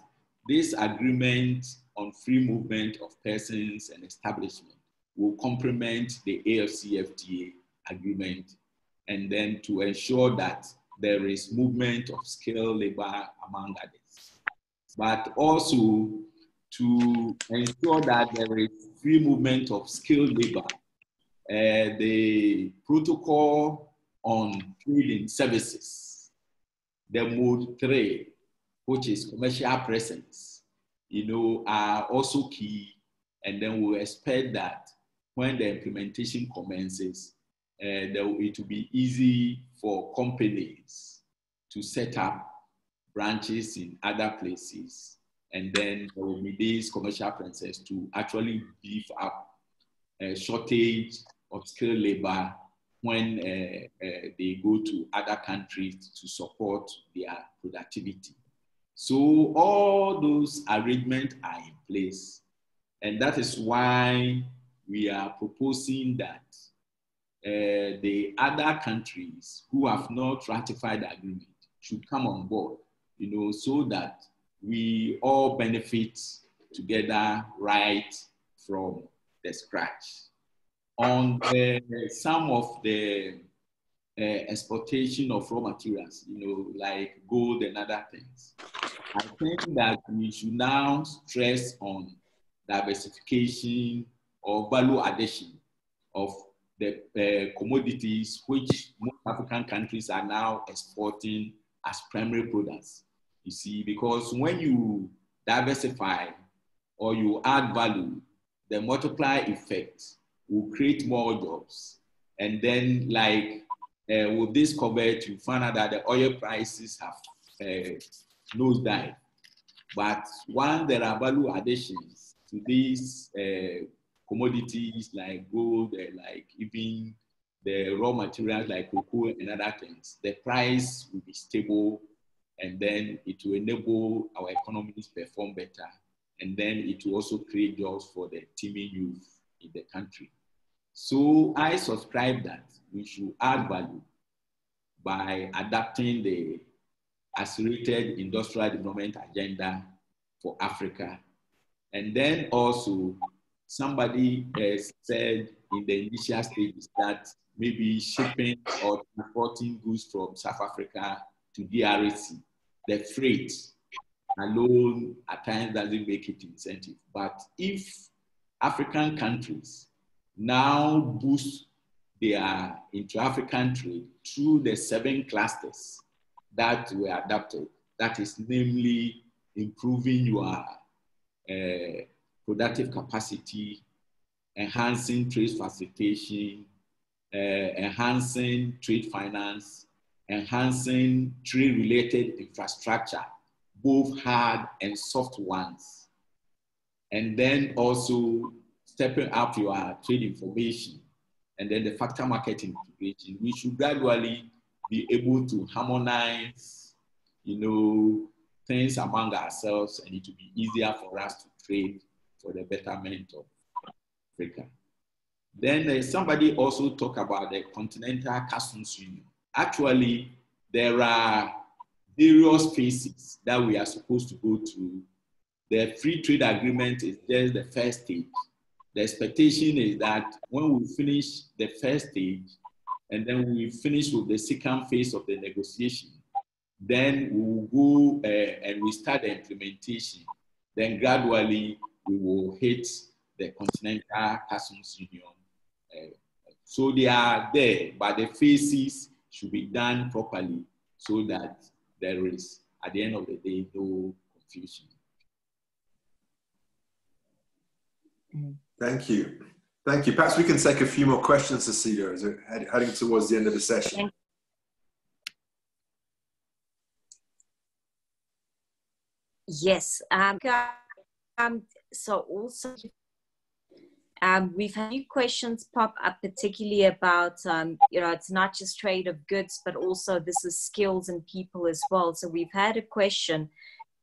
this agreement on free movement of persons and establishment will complement the AFCFTA agreement, and then to ensure that there is movement of skilled labor among others. But also to ensure that there is free movement of skilled labor. Uh, the protocol on trading services, the mode three, which is commercial presence, you know, are also key. And then we expect that when the implementation commences, uh, it will be easy for companies to set up branches in other places. And then there will be these commercial premises to actually beef up uh, shortage of skilled labor when uh, uh, they go to other countries to support their productivity. So all those arrangements are in place. And that is why we are proposing that uh, the other countries who have not ratified the agreement should come on board, you know, so that we all benefit together right from the scratch. On the, some of the uh, exportation of raw materials, you know, like gold and other things, I think that we should now stress on diversification or value addition of the uh, commodities which most African countries are now exporting as primary products. You see, because when you diversify or you add value, the multiply effect will create more jobs. And then, like uh, with this coverage, you find out that the oil prices have uh. But when there are value additions to these uh, commodities like gold, uh, like even the raw materials like cocoa and other things, the price will be stable and then it will enable our economies perform better. And then it will also create jobs for the teeming youth in the country. So I subscribe that we should add value by adapting the accelerated industrial development agenda for Africa. And then also somebody uh, said in the initial stages that maybe shipping or transporting goods from South Africa to DRC, the freight alone at times doesn't make it incentive. But if African countries now boost their intra-African trade through the seven clusters that were adopted, that is namely improving your uh, productive capacity, enhancing trade facilitation, uh, enhancing trade finance, enhancing trade-related infrastructure, both hard and soft ones. And then also stepping up your trade information and then the factor market integration. We should gradually be able to harmonize, you know, things among ourselves and it will be easier for us to trade for the betterment of Africa. Then uh, somebody also talked about the Continental Customs Union. Actually, there are various phases that we are supposed to go through. The free trade agreement is just the first stage. The expectation is that when we finish the first stage, and then we finish with the second phase of the negotiation, then we will go uh, and we start the implementation. Then gradually we will hit the Continental Customs Union. Uh, so they are there, but the phases should be done properly so that there is, at the end of the day, no confusion. Thank you. Thank you. Perhaps we can take a few more questions, Cecilia, as we're heading towards the end of the session. Yes. Um, um, so also, um, we've had new questions pop up, particularly about, um, you know, it's not just trade of goods, but also this is skills and people as well. So we've had a question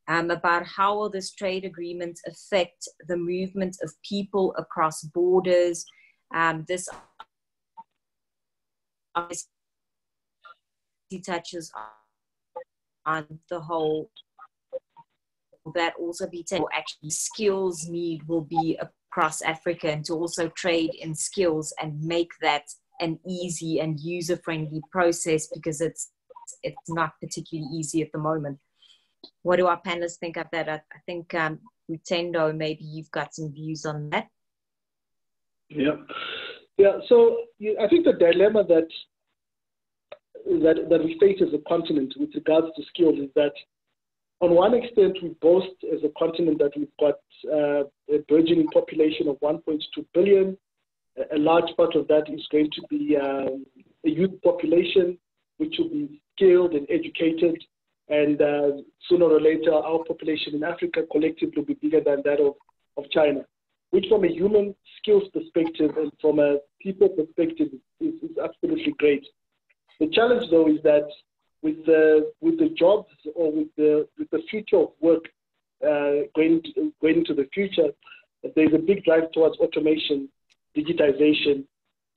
um, about how will this trade agreement affect the movement of people across borders. Um, this touches on the whole that also be taken actually skills need will be across Africa and to also trade in skills and make that an easy and user friendly process because it's it's not particularly easy at the moment. What do our panelists think of that? I, I think um, Rutendo, maybe you've got some views on that. Yeah, yeah. So I think the dilemma that that that we face as a continent with regards to skills is that on one extent, we boast as a continent that we've got uh, a burgeoning population of 1.2 billion. A large part of that is going to be um, a youth population, which will be skilled and educated. And uh, sooner or later, our population in Africa collectively will be bigger than that of, of China. which from a human skills perspective and from a people perspective is, is absolutely great. The challenge though is that with the with the jobs or with the with the future of work uh, going to, going into the future, there's a big drive towards automation, digitization.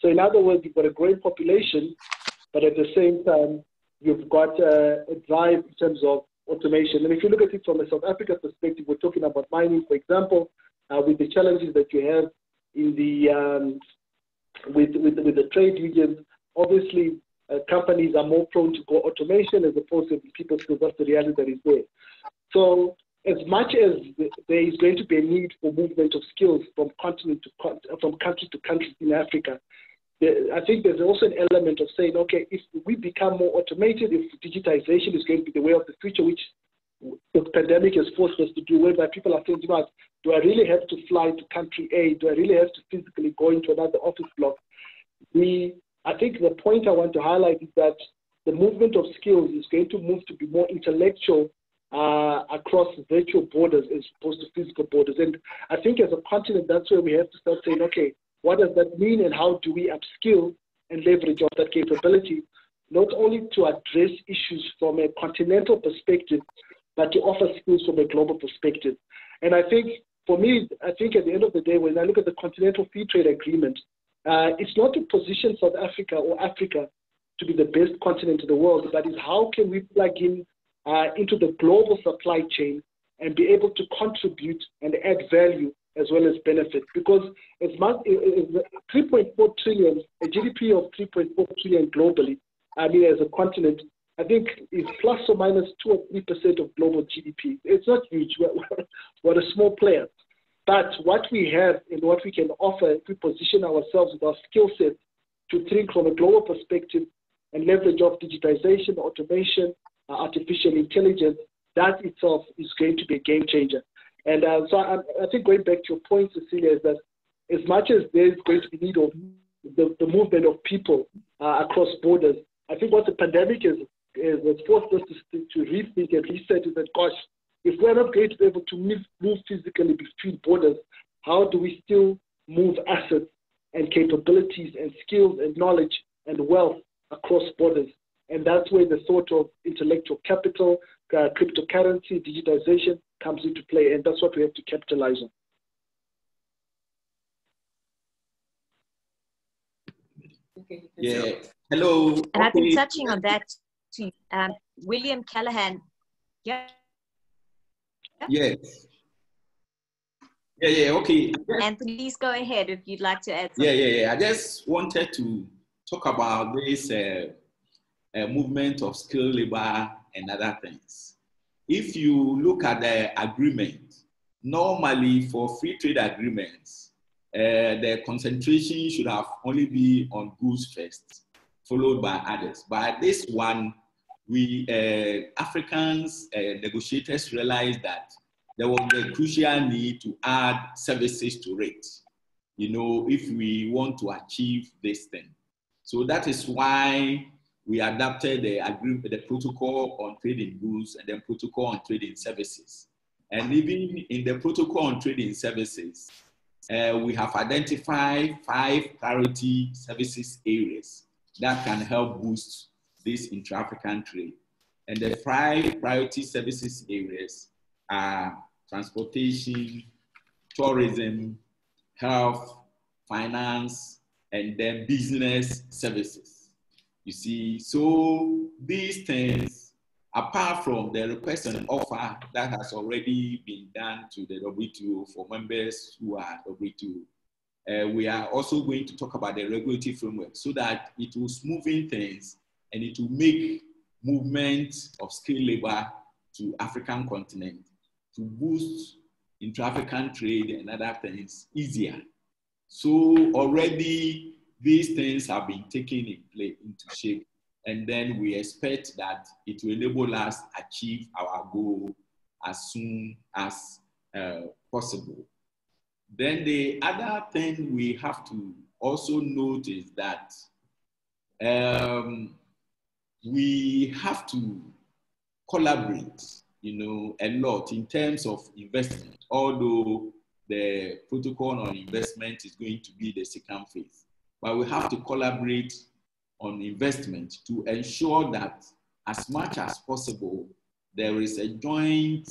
So in other words, you've got a growing population, but at the same time, you've got a, a drive in terms of automation. And if you look at it from a South Africa perspective, we're talking about mining, for example, uh, with the challenges that you have in the um, with, with with the trade unions. Obviously, uh, companies are more prone to go automation as opposed to people still that's the reality that is there. So as much as there is going to be a need for movement of skills from continent to from country to country in Africa, I think there's also an element of saying, okay, if we become more automated, if digitization is going to be the way of the future, which the pandemic has forced us to do, whereby people are saying, you do I really have to fly to country A? Do I really have to physically go into another office block? We, I think the point I want to highlight is that the movement of skills is going to move to be more intellectual uh, across virtual borders as opposed to physical borders. And I think as a continent, that's where we have to start saying, okay, what does that mean and how do we upskill and leverage off that capability, not only to address issues from a continental perspective, but to offer skills from a global perspective. And I think for me, I think at the end of the day, when I look at the Continental Free Trade Agreement, uh, it's not to position South Africa or Africa to be the best continent in the world, but how can we plug in uh, into the global supply chain and be able to contribute and add value as well as benefit. Because as much 3.4 trillion, a GDP of 3.4 trillion globally, I mean, as a continent, I think is plus or minus two or three percent of global GDP. It's not huge. We're, we're a small player. But what we have and what we can offer, if we position ourselves with our skill set to think from a global perspective and leverage off digitization, automation, uh, artificial intelligence, that itself is going to be a game changer. And uh, so I, I, think going back to your point, Cecilia, is that as much as there's going to be need of the, the movement of people uh, across borders, I think what the pandemic has, has forced us to, to rethink and reset is that, gosh, if we're not going to be able to move, move physically between borders, how do we still move assets and capabilities and skills and knowledge and wealth across borders? And that's where the thought of intellectual capital, uh, cryptocurrency, digitization comes into play. And that's what we have to capitalize on. Yeah. Hello. And okay. I've been touching on that too. Um, William Callahan. Yeah. Yes. Yeah, yeah, okay. And please go ahead if you'd like to add something. Yeah, yeah, yeah. I just wanted to talk about this uh, uh, movement of skilled labor and other things. If you look at the agreement, normally for free trade agreements, uh, the concentration should have only be on goods first, followed by others. But this one, we uh, Africans uh, negotiators realized that there was a crucial need to add services to it. You know, if we want to achieve this thing. So that is why we adapted the agreement, the protocol on trading goods and then protocol on trading services. And even in the protocol on trading services, uh, we have identified five priority services areas that can help boost this intra-African trade. And the five priority services areas are transportation, tourism, health, finance, and then business services. You see, so these things, apart from the request and offer that has already been done to the WTO for members who are WTO, uh, we are also going to talk about the regulatory framework so that it will smoothing things and it will make movement of skilled labor to African continent to boost intra-African trade and other things easier. So already these things have been taken in play into shape, and then we expect that it will enable us achieve our goal as soon as uh, possible. Then the other thing we have to also note is that um, we have to collaborate, you know, a lot in terms of investment, although the protocol on investment is going to be the second phase. But we have to collaborate on investment to ensure that as much as possible, there is a joint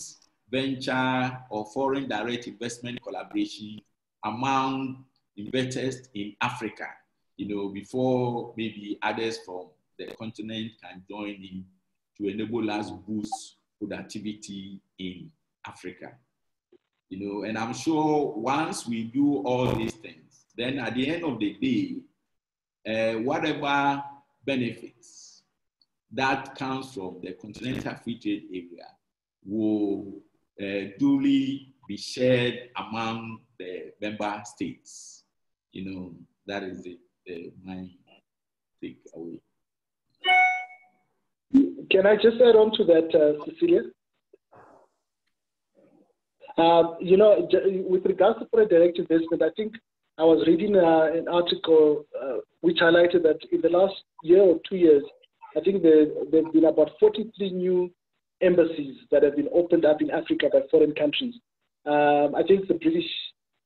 venture or foreign direct investment collaboration among investors in Africa, you know, before maybe others from the continent can join in to enable us boost productivity in Africa. You know, and I'm sure once we do all these things, then at the end of the day, uh, whatever benefits that comes from the continental free trade area will uh, duly be shared among the member states. You know, that is it, uh, my takeaway. Can I just add on to that, uh, Cecilia? Uh, you know, with regards to foreign direct investment, I think I was reading uh, an article uh, which highlighted that in the last year or two years, I think there have been about 43 new embassies that have been opened up in Africa by foreign countries. Um, I think the British,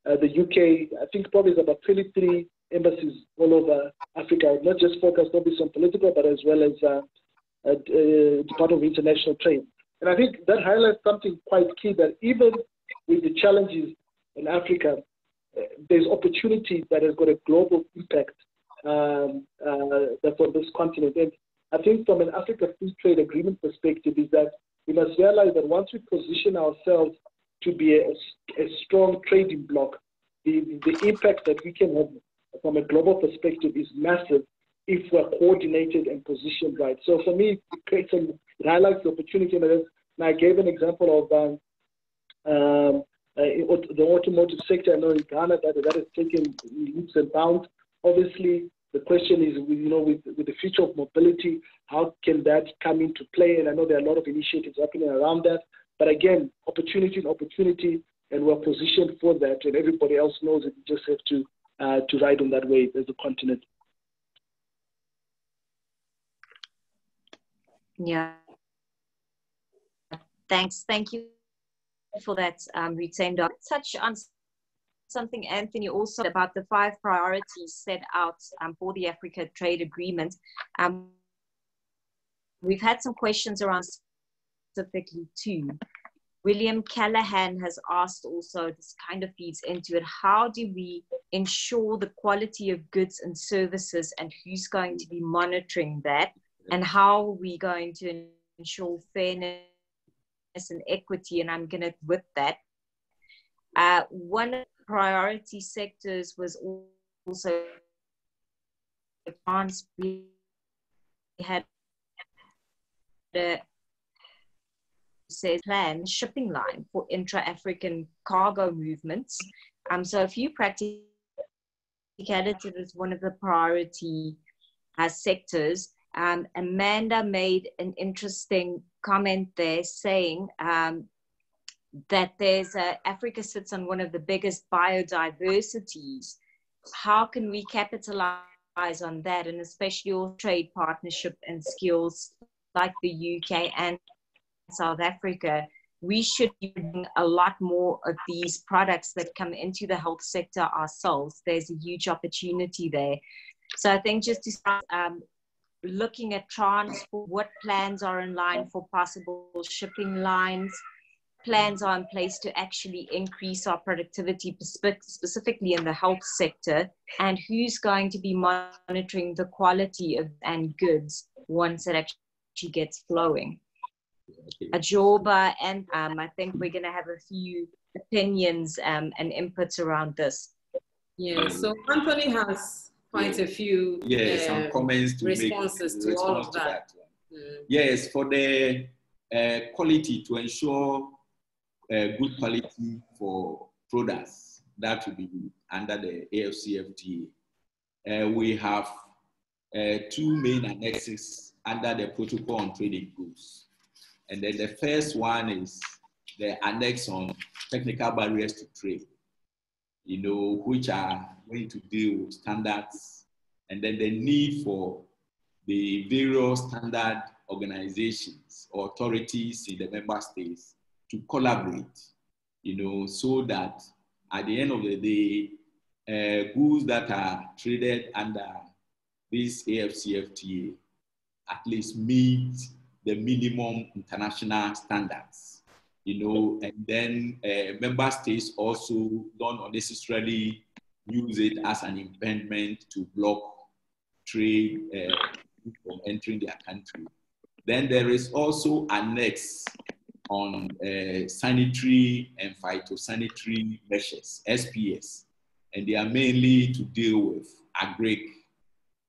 uh, the UK, I think probably about 23 embassies all over Africa, not just focused obviously on political, but as well as uh, uh, Department of International Trade. And I think that highlights something quite key that even with the challenges in Africa, uh, there's opportunity that has got a global impact um, uh, for this continent. And I think from an Africa Free Trade Agreement perspective is that we must realize that once we position ourselves to be a, a strong trading bloc, the, the impact that we can have from a global perspective is massive if we're coordinated and positioned right. So for me, it creates and it highlights the opportunity. And I gave an example of um, um, uh, the automotive sector. I know in Ghana that that has taken leaps and bounds. Obviously, the question is, you know, with, with the future of mobility, how can that come into play? And I know there are a lot of initiatives happening around that. But again, opportunity and opportunity, and we're positioned for that. And everybody else knows it. We just have to uh, to ride on that wave as a continent. Yeah. Thanks. Thank you for that, um, Rutendo. Touch on something, Anthony, also about the five priorities set out um, for the Africa Trade Agreement. Um, we've had some questions around specifically too. William Callahan has asked also, this kind of feeds into it, how do we ensure the quality of goods and services and who's going to be monitoring that? And how are we going to ensure fairness and equity? And I'm going to, with that, uh, one of the priority sectors was also France. We had the says plan shipping line for intra-African cargo movements. Um, so a few practicalities is one of the priority uh, sectors. Um, Amanda made an interesting comment there saying um, that there's Africa sits on one of the biggest biodiversities. How can we capitalize on that, and especially your trade partnership and skills like the UK and South Africa? We should be doing a lot more of these products that come into the health sector ourselves. There's a huge opportunity there. So I think just to start um, looking at transport, what plans are in line for possible shipping lines, plans are in place to actually increase our productivity, specifically in the health sector, and who's going to be monitoring the quality of and goods once it actually gets flowing. Adjoba, and um, I think we're going to have a few opinions um, and inputs around this. Yeah, so Anthony has quite a few yeah, uh, some comments to responses make, to all of that. that mm. Yes, for the uh, quality to ensure uh, good quality for products that will be under the AFCFTA. Uh, we have uh, two main annexes under the protocol on trading goods. And then the first one is the annex on technical barriers to trade, you know, which are going to deal with standards and then the need for the various standard organizations or authorities in the member states to collaborate, you know, so that at the end of the day, uh, goods that are traded under this AFCFTA at least meet the minimum international standards, you know, and then uh, member states also don't unnecessarily use it as an impediment to block trade uh, from entering their country. Then there is also annex on uh, sanitary and phytosanitary measures, SPS, and they are mainly to deal with agri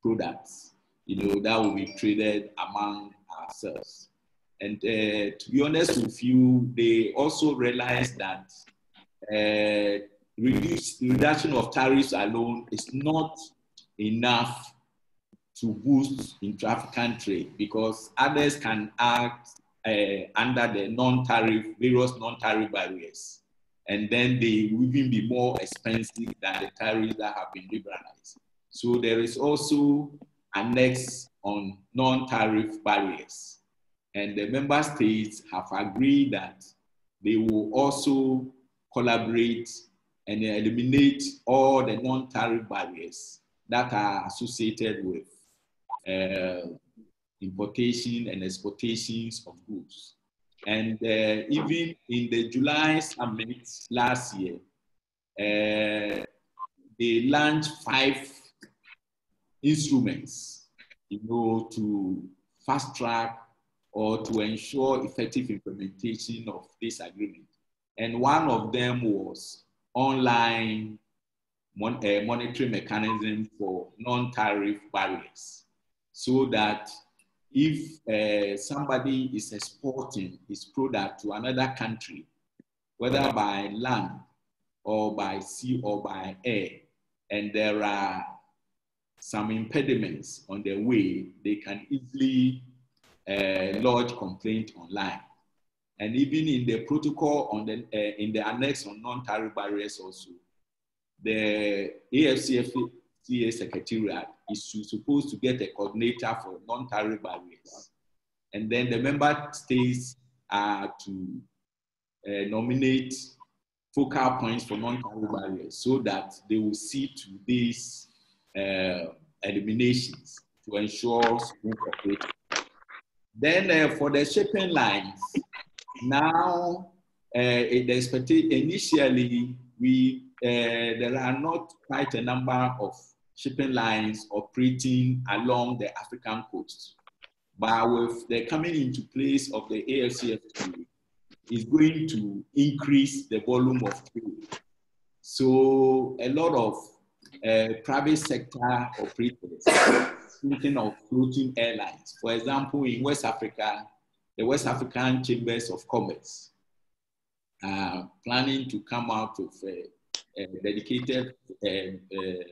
products, you know, that will be traded among ourselves. And uh, to be honest with you, they also realize that uh, reduce, reduction of tariffs alone is not enough to boost intra-African trade because others can act uh, under the non-tariff, various non-tariff barriers. And then they will even be more expensive than the tariffs that have been liberalized. So there is also annex on non-tariff barriers. And the member states have agreed that they will also collaborate and eliminate all the non-tariff barriers that are associated with uh, importation and exportations of goods. And uh, even in the July summit last year, uh, they launched five instruments, you know, to fast track or to ensure effective implementation of this agreement. And one of them was online mon uh, monitoring mechanism for non-tariff barriers so that if uh, somebody is exporting his product to another country, whether by land or by sea or by air, and there are some impediments on their way, they can easily uh, lodge complaint online. And even in the protocol on the, uh, in the annex on non-tariff barriers also, the AFCFTA Secretariat is to, supposed to get a coordinator for non-tariff barriers. And then the member states are to uh, nominate focal points for non-tariff barriers so that they will see to these uh, eliminations to ensure smooth operation. Then uh, for the shipping lines, now uh, initially we uh, there are not quite a number of shipping lines operating along the African coast. But with the coming into place of the AFCFTA, is going to increase the volume of trade. So a lot of uh, private sector operators, thinking of floating airlines. For example, in West Africa, the West African Chambers of Commerce are planning to come out with a, a dedicated uh, uh,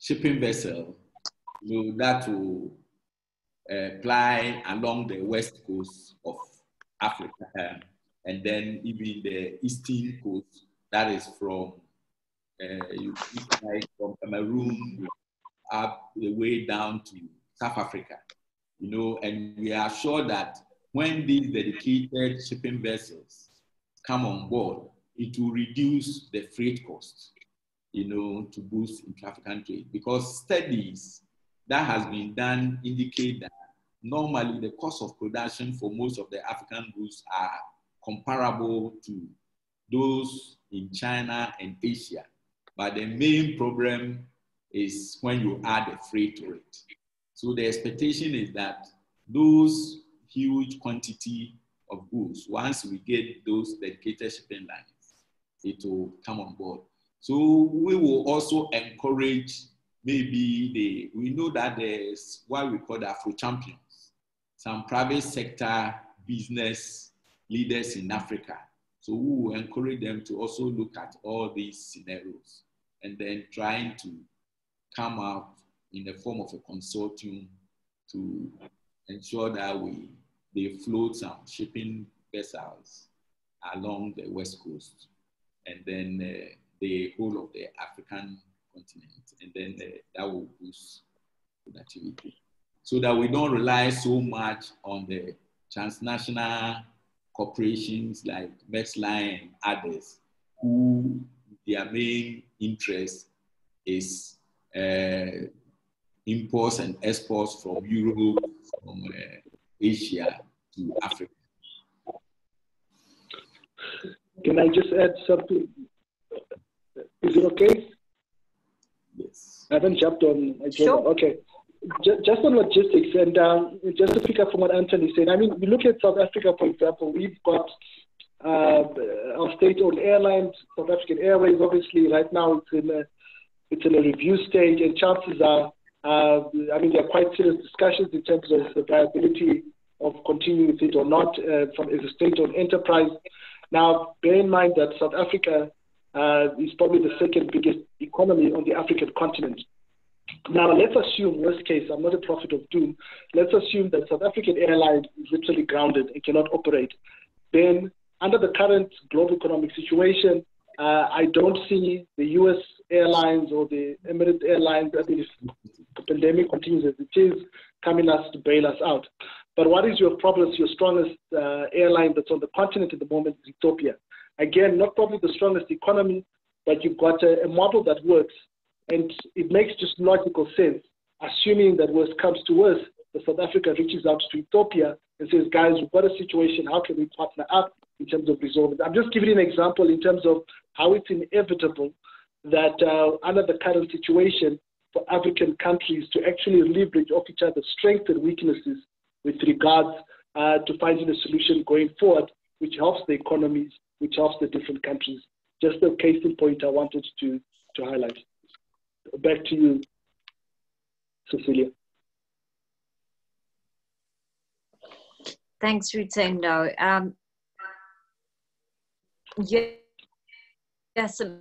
shipping vessel that will uh, ply along the west coast of Africa um, and then even the eastern coast that is from uh, you from Cameroon up the way down to South Africa, you know, and we are sure that when these dedicated shipping vessels come on board, it will reduce the freight costs you know, to boost intra-African trade. Because studies that has been done indicate that normally the cost of production for most of the African goods are comparable to those in China and Asia. But the main problem is when you add a freight rate. So the expectation is that those huge quantity of goods, once we get those dedicated shipping lines, it will come on board. So we will also encourage maybe the, we know that there's what we call the Afro champions, some private sector business leaders in Africa. So we will encourage them to also look at all these scenarios and then trying to come out in the form of a consortium to ensure that we they float some shipping vessels along the west coast and then uh, the whole of the African continent, and then uh, that will boost productivity. So that we don't rely so much on the transnational corporations like Maersk Line and others, who their main interest is uh, imports and exports from Europe, from uh, Asia to Africa. Can I just add something? Is it okay? Yes. I haven't jumped on. Sure. Okay. Just on logistics, and um, just to pick up from what Anthony said, I mean, we look at South Africa, for example, we've got uh, our state-owned airlines, South African Airways. Obviously, right now it's in a it's in a review stage, and chances are, uh, I mean, there are quite serious discussions in terms of the viability of continuing with it or not uh, from as a state-owned enterprise. Now, bear in mind that South Africa uh, is probably the second biggest economy on the African continent. Now, let's assume, worst case, I'm not a prophet of doom, let's assume that South African Airlines is literally grounded and cannot operate. Then, under the current global economic situation, I don't see the US Airlines or the Emirates Airlines, I mean, if the pandemic continues as it is, coming us to bail us out. But what is your problem? Your strongest uh, airline that's on the continent at the moment is Ethiopia. Again, not probably the strongest economy, but you've got a, a model that works. And it makes just logical sense, assuming that worst comes to worst, that South Africa reaches out to Ethiopia and says, guys, we've got a situation. How can we partner up in terms of resolving? I'm just giving you an example in terms of how it's inevitable that uh, under the current situation, for African countries to actually leverage off each other's strengths and weaknesses with regards uh, to finding a solution going forward, which helps the economies, which helps the different countries. Just a case in point I wanted to, to highlight. Back to you, Cecilia. Thanks, Rutendo. Um, some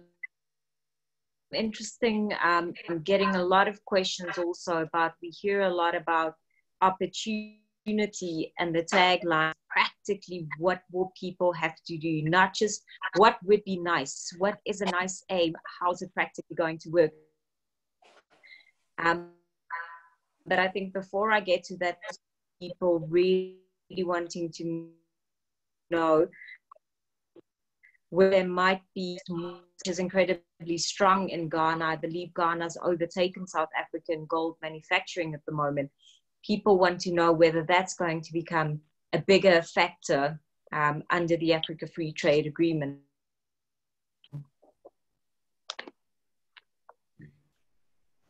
interesting. Um, I'm getting a lot of questions also about, we hear a lot about opportunity and the tagline practically what will people have to do? Not just what would be nice. What is a nice aim? How's it practically going to work? Um, but i think before i get to that people really wanting to know where there might be which is incredibly strong in Ghana. I believe Ghana's overtaken South African gold manufacturing at the moment people want to know whether that's going to become a bigger factor um, under the Africa Free Trade Agreement.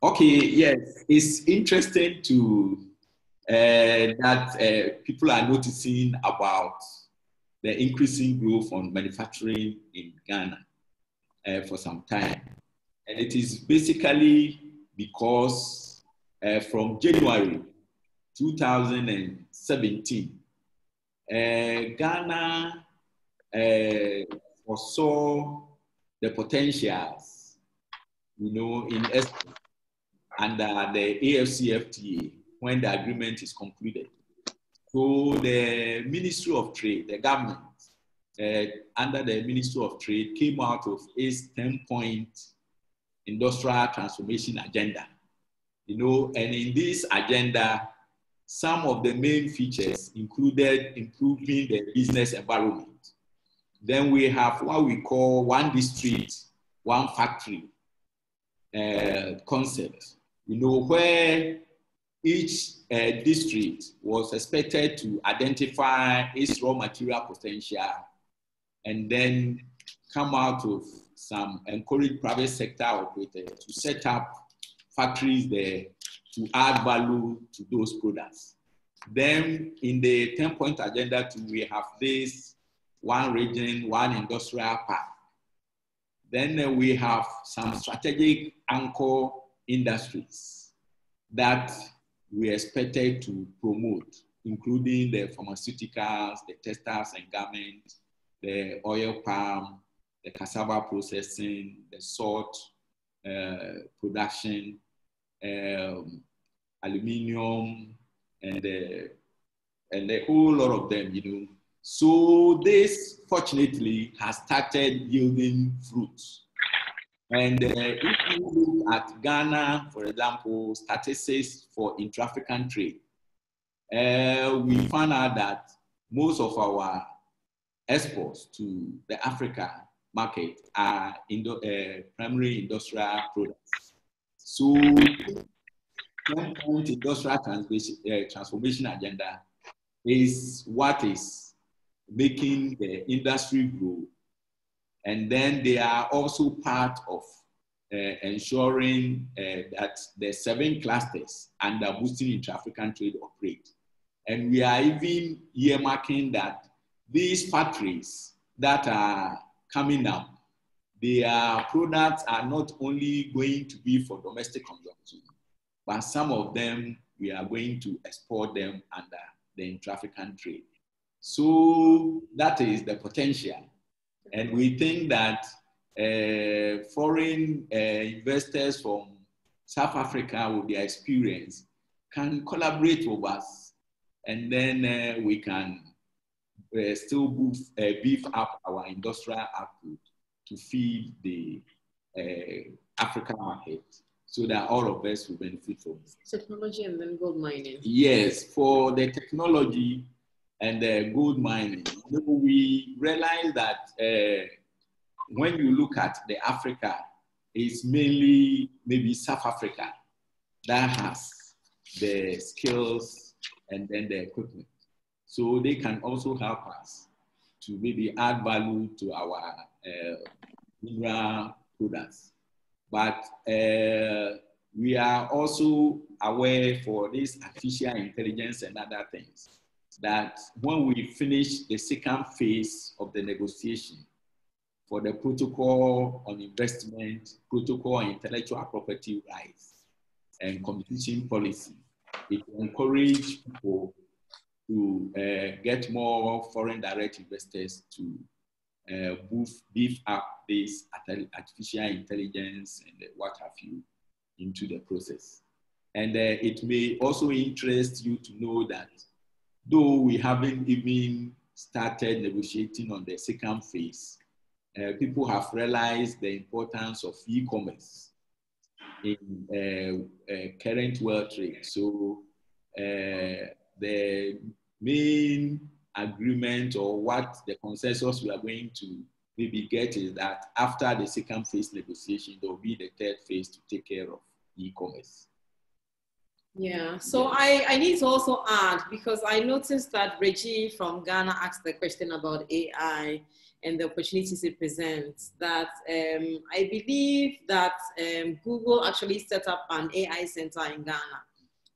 Okay, yes, it's interesting to uh, that uh, people are noticing about the increasing growth on manufacturing in Ghana uh, for some time. And it is basically because uh, from January 2017, uh, Ghana uh, foresaw the potentials, you know, in under the AFCFTA when the agreement is concluded. So the Ministry of Trade, the government, uh, under the Ministry of Trade, came out of its 10-point industrial transformation agenda. You know, and in this agenda, some of the main features included improving the business environment. Then we have what we call one district, one factory uh, concept. You know, where each uh, district was expected to identify its raw material potential and then come out of some encourage private sector operators to set up factories there to add value to those products. Then in the 10 point agenda too, we have this one region, one industrial park. Then uh, we have some strategic anchor industries that we expected to promote, including the pharmaceuticals, the textiles and garments, the oil palm, the cassava processing, the salt uh, production, um, aluminium, and uh, and a whole lot of them, you know. So this, fortunately, has started yielding fruits. And uh, if you look at Ghana, for example, statistics for intra-African trade, uh, we found out that most of our exports to the Africa market are uh, primary industrial products. So, point industrial uh, transformation agenda is what is making the industry grow. And then they are also part of uh, ensuring uh, that the seven clusters under boosting intra-African trade operate. And we are even earmarking that these factories that are coming up, their products are not only going to be for domestic consumption, but some of them we are going to export them under the intra-African trade. So that is the potential. And we think that uh, foreign uh, investors from South Africa with their experience can collaborate with us and then uh, we can uh, still beef, uh, beef up our industrial output to feed the uh, African market so that all of us will benefit from it. Technology and then gold mining. Yes, for the technology and the gold mining, we realize that uh, when you look at the Africa, it's mainly maybe South Africa that has the skills and then the equipment. So they can also help us to maybe add value to our uh, mineral products. But uh, we are also aware for this artificial intelligence and other things that when we finish the second phase of the negotiation for the protocol on investment, protocol on intellectual property rights, and competition policy, it will encourage people to uh, get more foreign direct investors to uh, beef, beef up this artificial intelligence and what have you into the process. And uh, it may also interest you to know that though we haven't even started negotiating on the second phase, uh, people have realized the importance of e-commerce in uh, uh, current world trade. So uh, the main agreement or what the consensus we are going to maybe get is that after the second phase negotiation, there will be the third phase to take care of e-commerce. Yeah, so I, I need to also add because I noticed that Reggie from Ghana asked the question about AI and the opportunities it presents. That um, I believe that um, Google actually set up an AI center in Ghana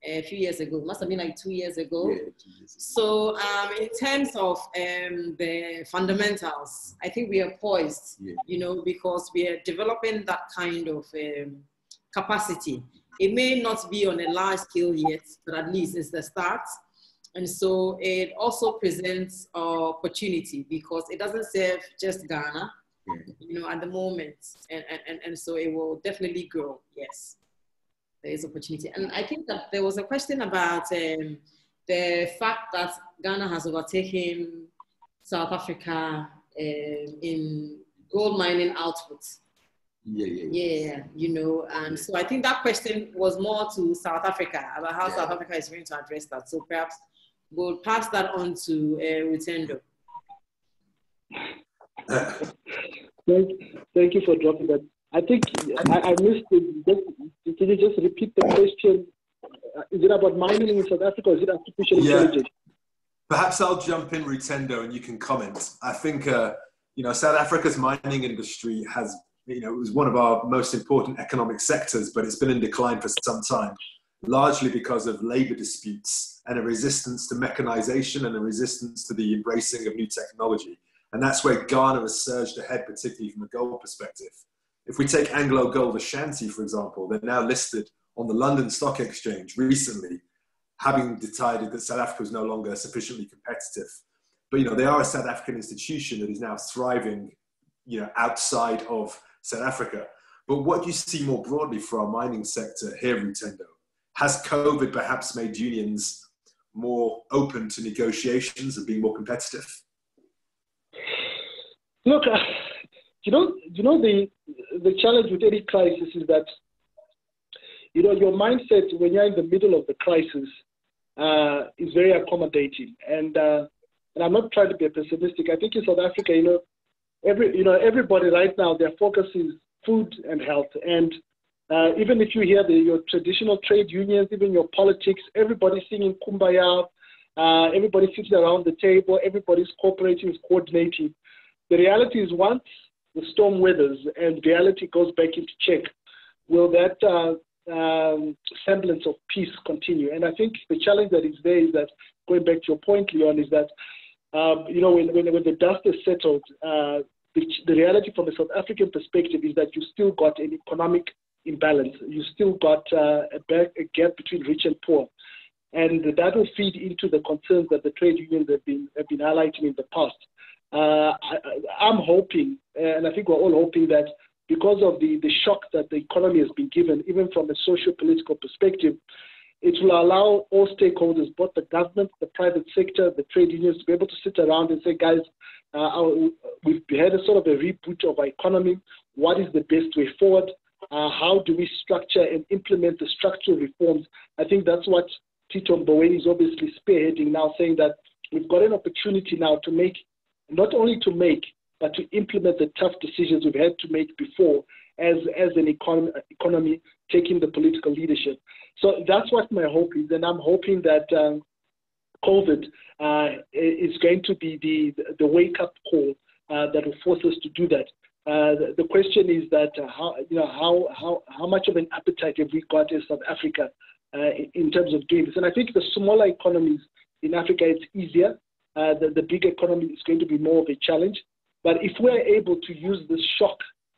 a few years ago, must have been like two years ago. Yeah, two years ago. So um, in terms of um, the fundamentals, I think we are poised, Yeah. you know, because we are developing that kind of um, capacity. It may not be on a large scale yet, but at least it's the start. And so it also presents opportunity because it doesn't serve just Ghana, you know, at the moment. And, and, and, so it will definitely grow, yes there is opportunity. And I think that there was a question about um, the fact that Ghana has overtaken South Africa um, in gold mining output. Yeah, yeah, yeah. Yeah, you know, and so I think that question was more to South Africa about how Yeah. South Africa is going to address that. So perhaps we'll pass that on to uh, Rutendo. Thank, thank you for dropping that. I think I, I missed it. Just, can you just repeat the question? Uh, Is it about mining in South Africa or is it artificial Yeah. intelligence? Perhaps I'll jump in, Rutendo, and you can comment. I think, uh, you know, South Africa's mining industry has, you know, it was one of our most important economic sectors, but it's been in decline for some time, largely because of labor disputes and a resistance to mechanization and a resistance to the embracing of new technology. And that's where Ghana has surged ahead, particularly from a gold perspective. If we take AngloGold Ashanti, for example, they're now listed on the London Stock Exchange recently, having decided that South Africa is no longer sufficiently competitive. But you know, they are a South African institution that is now thriving, you know, outside of South Africa. But what do you see more broadly for our mining sector here, Rutendo? Has COVID perhaps made unions more open to negotiations and being more competitive? Look, uh, you know, you know the the challenge with any crisis is that you know your mindset when you're in the middle of the crisis uh, is very accommodating, and uh, and I'm not trying to be pessimistic. I think in South Africa, you know, every you know everybody right now their focus is food and health and uh, even if you hear the, your traditional trade unions, even your politics, everybody's singing kumbaya, uh, everybody's sitting around the table, everybody's cooperating, is coordinating. The reality is once the storm weathers and reality goes back into check, will that uh, um, semblance of peace continue? And I think the challenge that is there is that, going back to your point, Leon, is that, um, you know, when, when, when, the dust is settled, uh, the, the reality from a South African perspective is that you still got an economic imbalance. You still got uh, a, back, a gap between rich and poor. And that will feed into the concerns that the trade unions have been, have been highlighting in the past. Uh, I, am hoping, and I think we're all hoping that because of the, the shock that the economy has been given, even from a socio political perspective, it will allow all stakeholders, both the government, the private sector, the trade unions, to be able to sit around and say, guys, uh, we've had a sort of a reboot of our economy. What is the best way forward? Uh, how do we structure and implement the structural reforms? I think that's what Tito Mboweni is obviously spearheading now, saying that we've got an opportunity now to make, not only to make, but to implement the tough decisions we've had to make before as, as an economy, economy taking the political leadership. So that's what my hope is, and I'm hoping that um, COVID uh, is going to be the, the wake up call uh, that will force us to do that. Uh, the, the, question is that uh, how you know how, how how much of an appetite have we got in South Africa uh, in, in, terms of doing this? And I think the smaller economies in Africa it's easier. Uh, the, the big economy is going to be more of a challenge. But if we're able to use this shock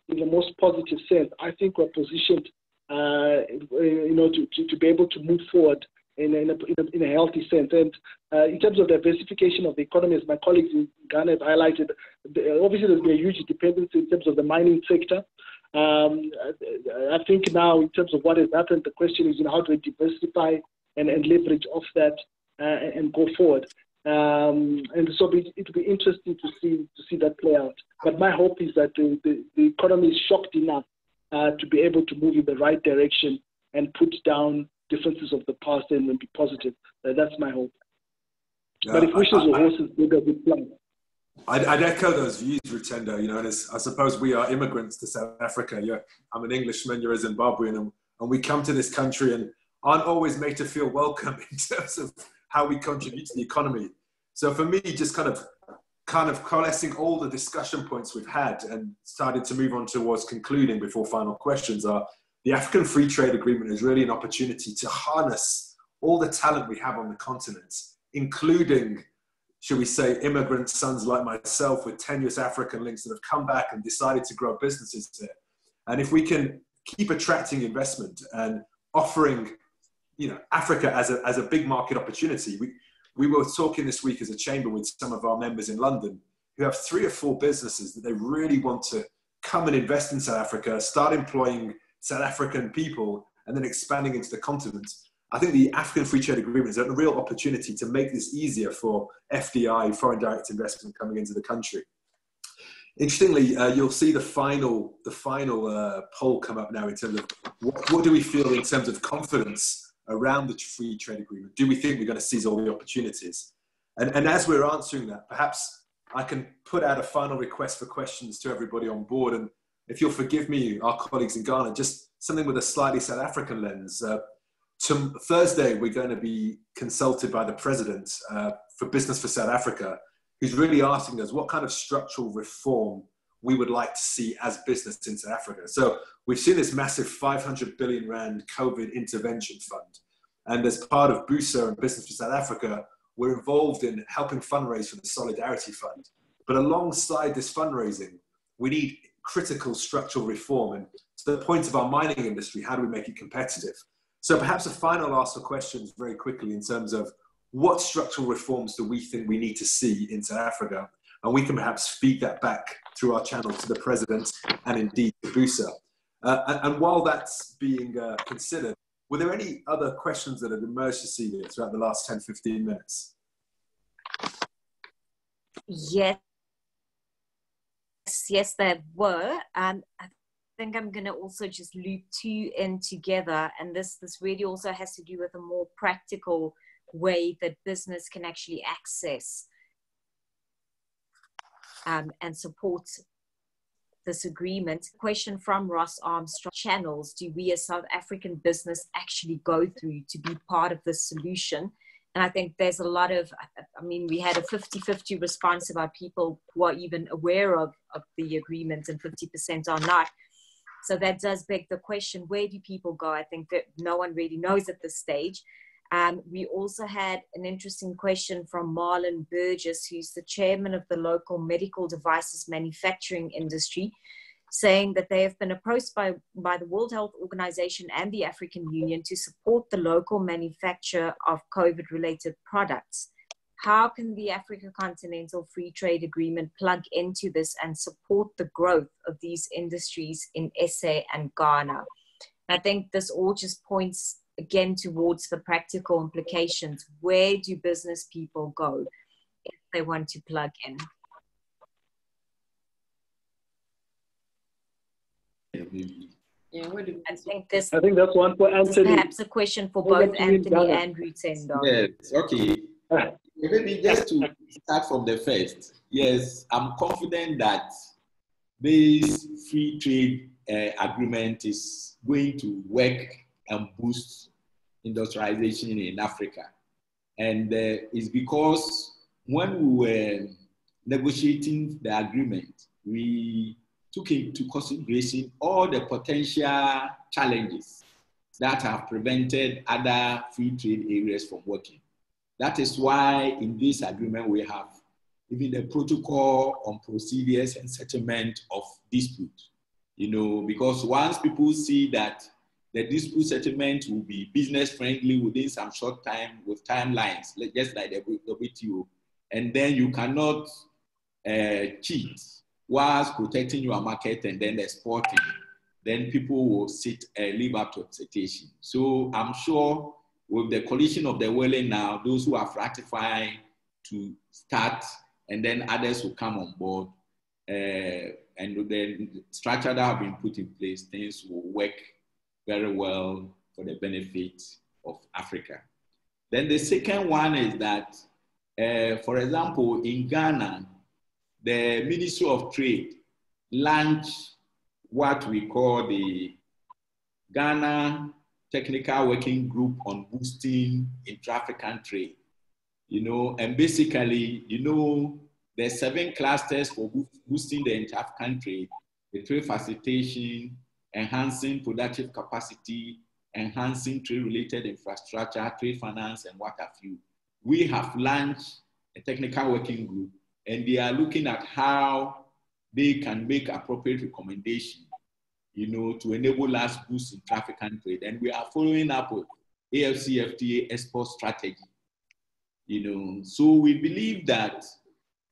in the most positive sense, I think we're positioned, uh, you know, to, to, to be able to move forward in, in, a, in, a, in a, healthy sense. And uh, in terms of diversification of the economy, as my colleagues in Ghana have highlighted, obviously there's been a huge dependency in terms of the mining sector. Um, I think now, in terms of what has happened, the question is you know, how do we diversify and, and leverage off that uh, and go forward. Um, and so it will be interesting to see to see that play out. But my hope is that the, the, the economy is shocked enough uh, to be able to move in the right direction and put down differences of the past and then be positive. Uh, that's my hope. Yeah, but if wishes were horses, been plan. I'd, I'd, echo those views, Rutendo. You know, and I suppose we are immigrants to South Africa. You're, I'm an Englishman, you're a Zimbabwean, and, and we come to this country and aren't always made to feel welcome in terms of how we contribute to the economy. So for me, just kind of kind of coalescing all the discussion points we've had and started to move on towards concluding before final questions are the African Free Trade Agreement is really an opportunity to harness all the talent we have on the continent, including, should we say, immigrant sons like myself with tenuous African links that have come back and decided to grow businesses here. And if we can keep attracting investment and offering, you know, Africa as a, as a big market opportunity, we, we were talking this week as a chamber with some of our members in London who have three or four businesses that they really want to come and invest in South Africa, start employing South African people and then expanding into the continent. I think the African Free Trade Agreement is a real opportunity to make this easier for FDI, foreign direct investment coming into the country. Interestingly, uh, you'll see the final, the final uh, poll come up now in terms of what, what do we feel in terms of confidence around the free trade agreement? Do we think we're going to seize all the opportunities? And, and as we're answering that, perhaps I can put out a final request for questions to everybody on board. And if you'll forgive me, our colleagues in Ghana, just something with a slightly South African lens. Uh, to, Thursday, we're going to be consulted by the president uh, for Business for South Africa, who's really asking us what kind of structural reform we would like to see as business in South Africa. So we've seen this massive 500 billion rand COVID intervention fund. And as part of BUSA and Business for South Africa, we're involved in helping fundraise for the Solidarity Fund. But alongside this fundraising, we need critical structural reform. And to the point of our mining industry, how do we make it competitive? So perhaps a final ask for questions very quickly in terms of what structural reforms do we think we need to see in South Africa? And we can perhaps feed that back through our channel to the president and indeed to BUSA. Uh, and, and, while that's being uh, considered, were there any other questions that have emerged to see throughout the last 10, 15 minutes? Yes, yes, there were. Um, I think I'm going to also just loop two in together, and this this really also has to do with a more practical way that business can actually access um, and support this agreement. Question from Ross Armstrong channels do we as South African business actually go through to be part of the solution? And I think there's a lot of, I mean, we had a 50 50 response about people who are even aware of, of the agreement and 50% are not. So that does beg the question where do people go? I think that no one really knows at this stage. Um, we also had an interesting question from Marlon Burgess, who's the chairman of the local medical devices manufacturing industry, saying that they have been approached by, by the World Health Organization and the African Union to support the local manufacture of COVID related products. How can the Africa Continental Free Trade Agreement plug into this and support the growth of these industries in SA and Ghana? I think this all just points again towards the practical implications. Where do business people go if they want to plug in? Yeah, what do I think this I think that's one for Anthony. perhaps a question for both Anthony and Rutendo. Yes, okay. Maybe just to start from the first. Yes, I'm confident that this free trade uh, agreement is going to work and boost industrialization in Africa. And uh, it's because when we were negotiating the agreement, we took into consideration all the potential challenges that have prevented other free trade areas from working. That is why in this agreement we have even the protocol on procedures and settlement of dispute. You know, because once people see that the dispute settlement will be business friendly within some short time with timelines, just like the WTO, and then you cannot uh, cheat whilst protecting your market and then exporting, then people will sit uh, live up to expectation. So I'm sure with the coalition of the willing now, those who have ratified to start, and then others will come on board, uh, and the structure that have been put in place, things will work very well for the benefit of Africa. Then the second one is that, uh, for example, in Ghana, the Ministry of Trade launched what we call the Ghana Technical Working Group on Boosting Intra-African Trade. You know, and basically, you know, there's seven clusters for boosting the intra-African trade, the trade facilitation, enhancing productive capacity, enhancing trade-related infrastructure, trade finance, and what have you. We have launched a technical working group and they are looking at how they can make appropriate recommendations, you know, to enable us boost intra-African trade. And we are following up with AFCFTA export strategy, you know. So we believe that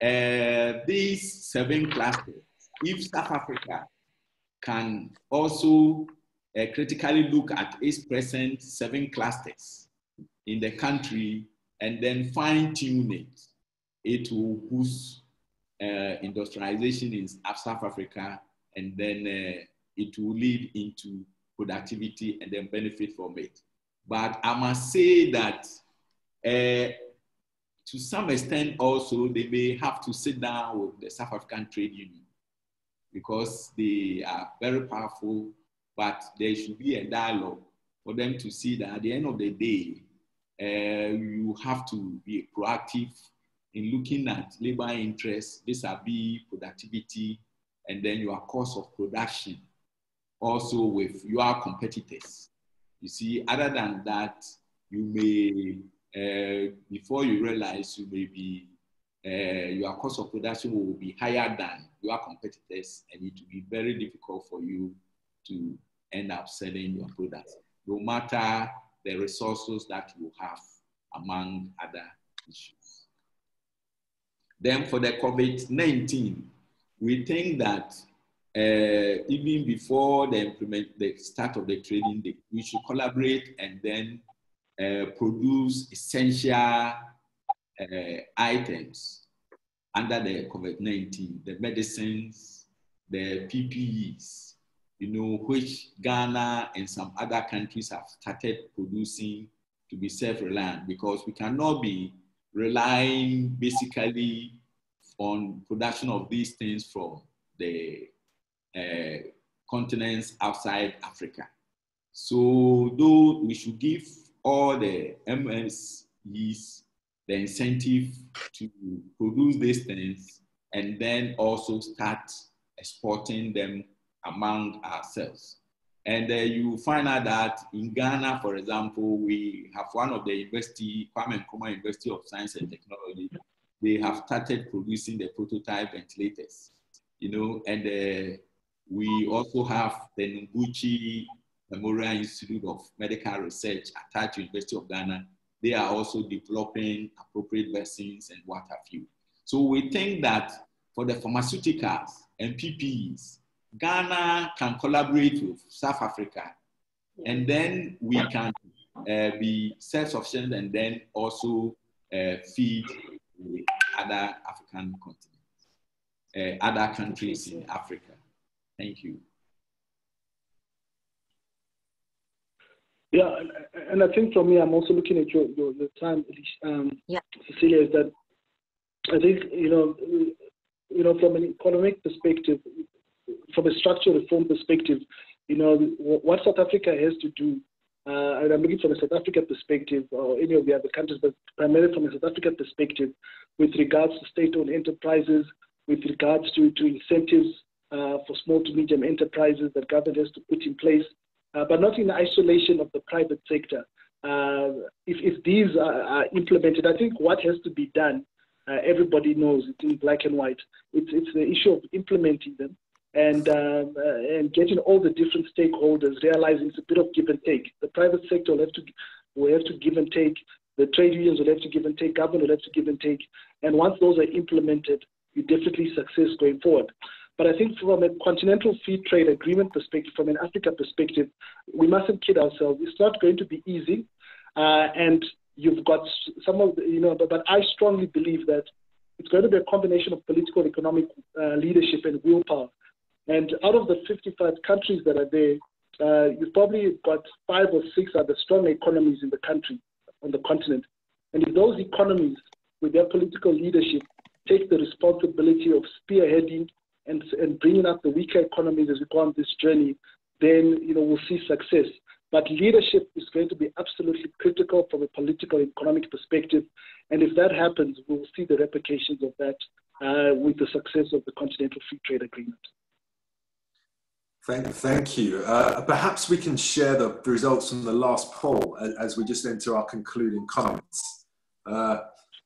uh, these seven clusters, if South Africa can also uh, critically look at its present seven clusters in the country and then fine tune it it will boost uh, industrialization in South Africa, and then uh, it will lead into productivity and then benefit from it. But I must say that uh, to some extent also they may have to sit down with the South African Trade Union because they are very powerful, but there should be a dialogue for them to see that at the end of the day, uh, you have to be proactive in looking at labor interests, vis-a-vis productivity, and then your cost of production, also with your competitors. You see, other than that, you may, uh, before you realize, you may be, uh, your cost of production will be higher than your competitors, and it will be very difficult for you to end up selling your products, no matter the resources that you have, among other issues. Then for the COVID-19, we think that uh, even before the implement the start of the trading day, we should collaborate and then uh, produce essential uh, items under the COVID-19, the medicines, the PPEs, you know, which Ghana and some other countries have started producing to be self-reliant because we cannot be relying basically on production of these things from the uh, continents outside Africa. So, though we should give all the MSEs the incentive to produce these things and then also start exporting them among ourselves. And uh, you find out that in Ghana, for example, we have one of the university, Kwame Nkrumah University of Science and Technology, they have started producing the prototype ventilators, you know, and uh, we also have the Noguchi Memorial Institute of Medical Research attached to University of Ghana. They are also developing appropriate vaccines and what have you. So we think that for the pharmaceuticals and PPEs, Ghana can collaborate with South Africa, and then we can uh, be self-sufficient and then also uh, feed the other African continents, uh, other countries in Africa. Thank you. Yeah, and I think for me, I'm also looking at your your, your time, um, yeah. Cecilia, is that I think you know, you know, from an economic perspective, from a structural reform perspective, you know, what South Africa has to do, uh, and I'm looking from a South Africa perspective or any of the other countries, but primarily from a South Africa perspective, with regards to state-owned enterprises, with regards to, to incentives uh, for small to medium enterprises that government has to put in place, uh, but not in isolation of the private sector. Uh, if, if these are, are, implemented, I think what has to be done, uh, everybody knows it's in black and white. It's, it's the issue of implementing them and um, uh, and getting all the different stakeholders realizing it's a bit of give and take. The private sector will have to will have to give and take. The trade unions will have to give and take. Government will have to give and take. And once those are implemented, you definitely success going forward. But I think from a continental free trade agreement perspective, from an Africa perspective, we mustn't kid ourselves. It's not going to be easy, uh, and you've got some of the, you know. But, but I strongly believe that it's going to be a combination of political, economic uh, leadership and willpower and out of the 55 countries that are there, uh, you've probably got five or six are the strong economies in the country, on the continent. And if those economies, with their political leadership, take the responsibility of spearheading and, and bringing up the weaker economies as we go on this journey, then you know we'll see success. But leadership is going to be absolutely critical from a political and economic perspective. And if that happens, we'll see the repercussions of that uh, with the success of the Continental Free Trade Agreement. Thank, thank you. Uh, perhaps we can share the, results from the last poll as, as, we just enter our concluding comments. Uh,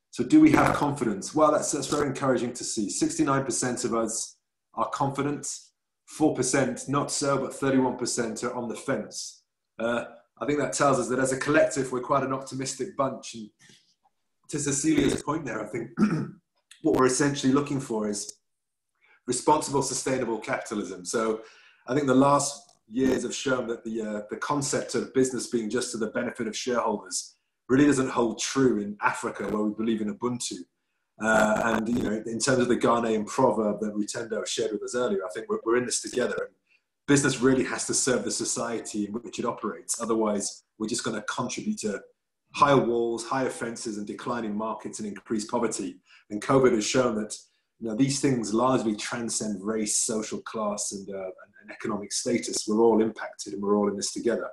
so, do we have confidence? Well, that's, that's very encouraging to see. 69% of us are confident, 4% not so, but 31% are on the fence. Uh, I think that tells us that as a collective, we're quite an optimistic bunch. And to Cecilia's point there, I think what we're essentially looking for is responsible, sustainable capitalism. So, I think the last years have shown that the, uh, the concept of business being just to the benefit of shareholders really doesn't hold true in Africa, where we believe in Ubuntu. Uh, and you know, in terms of the Ghanaian proverb that Rutendo shared with us earlier, I think we're, we're in this together. And business really has to serve the society in which it operates. Otherwise, we're just going to contribute to higher walls, higher fences, and declining markets and increased poverty. And COVID has shown that you know, these things largely transcend race, social class, and, uh, and, and, economic status. We're all impacted and we're all in this together.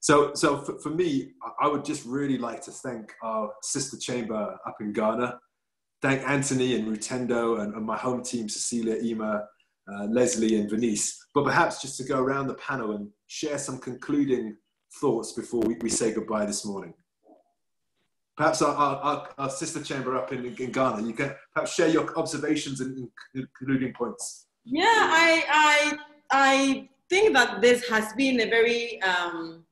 So, so for, for, me, I would just really like to thank our sister chamber up in Ghana. Thank Anthony and Rutendo and, and my home team, Cecilia, Ema, uh, Leslie, and Venice. But perhaps just to go around the panel and share some concluding thoughts before we, we say goodbye this morning perhaps our, our, our, sister chamber up in, in Ghana, you can perhaps share your observations and concluding points. Yeah, I, I, I think that this has been a very um,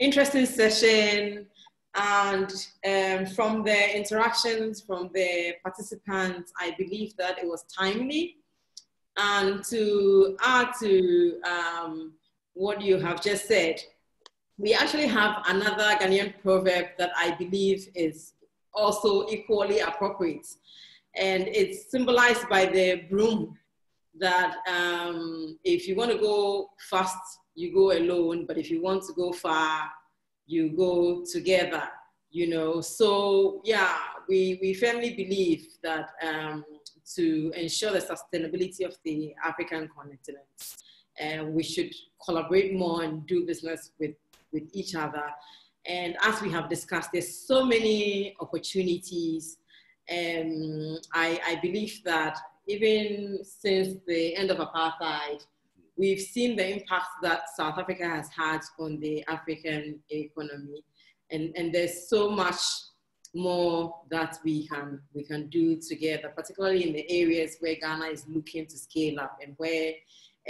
interesting session and um, from the interactions from the participants, I believe that it was timely. And to add to um, what you have just said, we actually have another Ghanaian proverb that I believe is also equally appropriate. And it's symbolized by the broom that um, if you want to go fast, you go alone, but if you want to go far, you go together, you know. So, yeah, we, we firmly believe that um, to ensure the sustainability of the African continent. And we should collaborate more and do business with, with each other. And as we have discussed, there's so many opportunities. And I, I believe that even since the end of apartheid, we've seen the impact that South Africa has had on the African economy. And, and there's so much more that we can, we can do together, particularly in the areas where Ghana is looking to scale up and where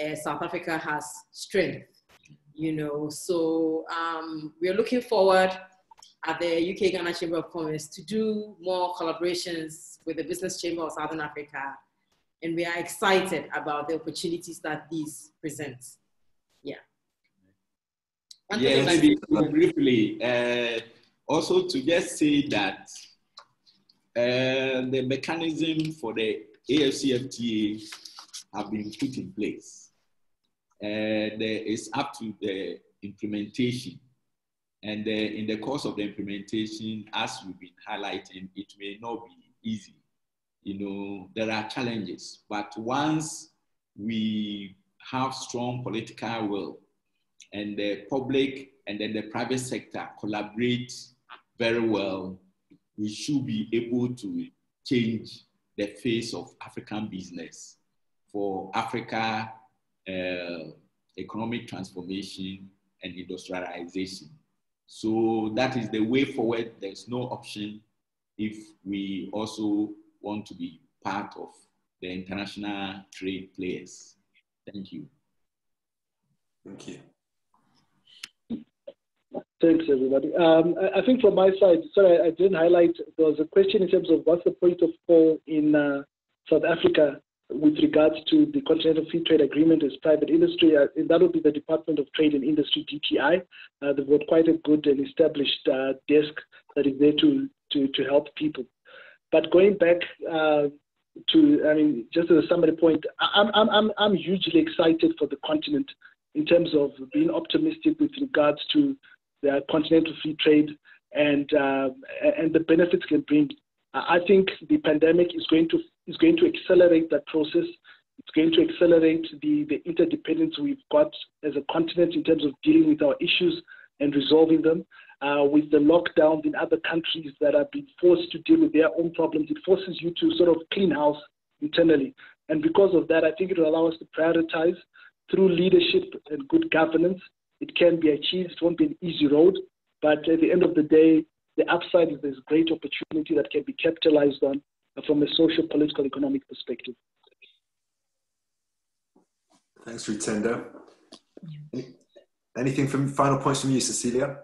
uh, South Africa has strength, you know. So um, we're looking forward at the UK Ghana Chamber of Commerce to do more collaborations with the Business Chamber of Southern Africa and we are excited about the opportunities that these present. Yeah. Yeah, maybe briefly, uh, also to just say that uh, the mechanism for the AFCFTA have been put in place. Uh, there is up to the implementation. And uh, in the course of the implementation, as we've been highlighting, it may not be easy you know, there are challenges. But once we have strong political will and the public and then the private sector collaborate very well, we should be able to change the face of African business for Africa uh, economic transformation and industrialization. So that is the way forward. There's no option if we also want to be part of the international trade players. Thank you. Thank you. Thanks, everybody. Um, I, I, think from my side, sorry, I, I, didn't highlight, there was a question in terms of what's the point of call in uh, South Africa with regards to the Continental Free Trade Agreement as private industry. Uh, and that would be the Department of Trade and Industry, DTI. Uh, they've got quite a good and established uh, desk that is there to, to, to help people. But going back uh, to, I mean, just as a summary point, I'm, I'm, I'm, hugely excited for the continent in terms of being optimistic with regards to the continental free trade and uh, and the benefits can bring. I think the pandemic is going to is going to accelerate that process. It's going to accelerate the, the interdependence we've got as a continent in terms of dealing with our issues and resolving them uh, with the lockdowns in other countries that have been forced to deal with their own problems. It forces you to sort of clean house internally. And because of that, I think it will allow us to prioritize through leadership and good governance. It can be achieved. It won't be an easy road. But at the end of the day, the upside is there's great opportunity that can be capitalized on from a social, political, economic perspective. Thanks, Rutendo. Anything from final points from you, Cecilia?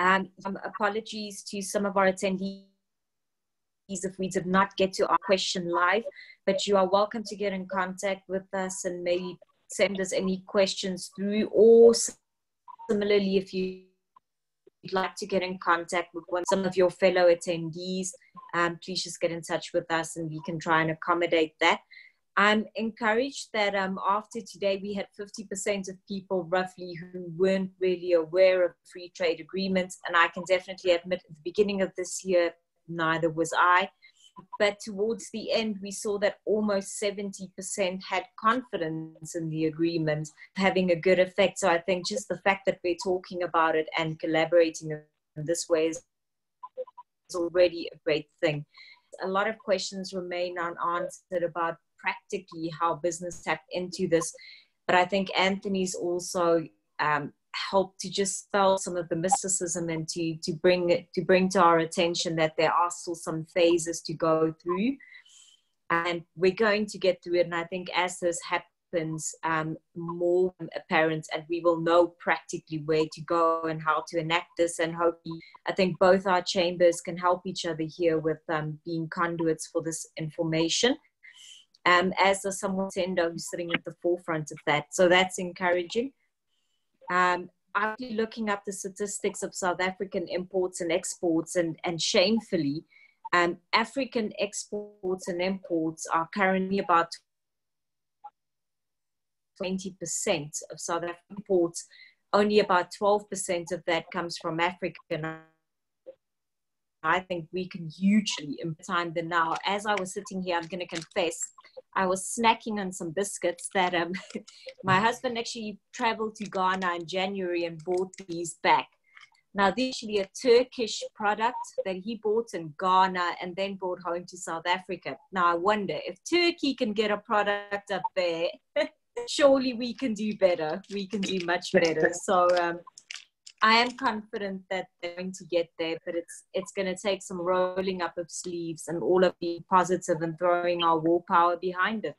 Um, apologies to some of our attendees if we did not get to our question live, but you are welcome to get in contact with us and maybe send us any questions through, or similarly, if you would like to get in contact with one, some of your fellow attendees, um, please just get in touch with us and we can try and accommodate that. I'm encouraged that um, after today, we had 50% of people roughly who weren't really aware of free trade agreements. And I can definitely admit at the beginning of this year, neither was I. But towards the end, we saw that almost 70% had confidence in the agreement having a good effect. So I think just the fact that we're talking about it and collaborating in this way is already a great thing. A lot of questions remain unanswered about practically how business tap into this. But I think Anthony's also um, helped to just spell some of the mysticism and to, to bring it, to bring to our attention that there are still some phases to go through. And we're going to get through it. And I think as this happens, um, more apparent, and we will know practically where to go and how to enact this. And hopefully, I think both our chambers can help each other here with um, being conduits for this information um, as a someone sender who's sitting at the forefront of that. So that's encouraging. Um, I'm looking up the statistics of South African imports and exports, and, and shamefully, um, African exports and imports are currently about 20% of South African imports. Only about 12% of that comes from Africa. I think we can hugely improve time than now. As I was sitting here, I'm going to confess, I was snacking on some biscuits that um, my husband actually traveled to Ghana in January and bought these back. Now, this is a Turkish product that he bought in Ghana and then brought home to South Africa. Now, I wonder if Turkey can get a product up there, surely we can do better. We can do much better. So, um, I am confident that they're going to get there, but it's it's going to take some rolling up of sleeves and all of the positive and throwing our willpower behind it.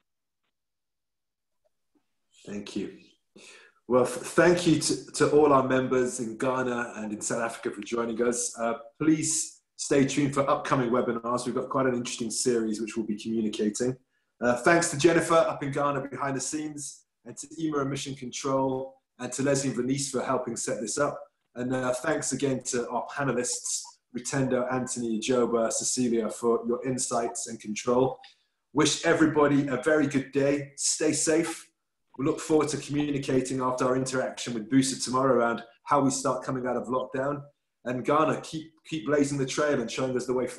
Thank you. Well, thank you to, to all our members in Ghana and in South Africa for joining us. Uh, please stay tuned for upcoming webinars. We've got quite an interesting series which we'll be communicating. Uh, thanks to Jennifer up in Ghana behind the scenes, and to EMA Mission Control, and to Leslie and Venice for helping set this up. And uh, thanks again to our panelists, Rutendo, Anthony, Joba, Cecilia, for your insights and control. Wish everybody a very good day. Stay safe. We look forward to communicating after our interaction with Busa tomorrow around how we start coming out of lockdown. And Ghana, keep, keep blazing the trail and showing us the way forward.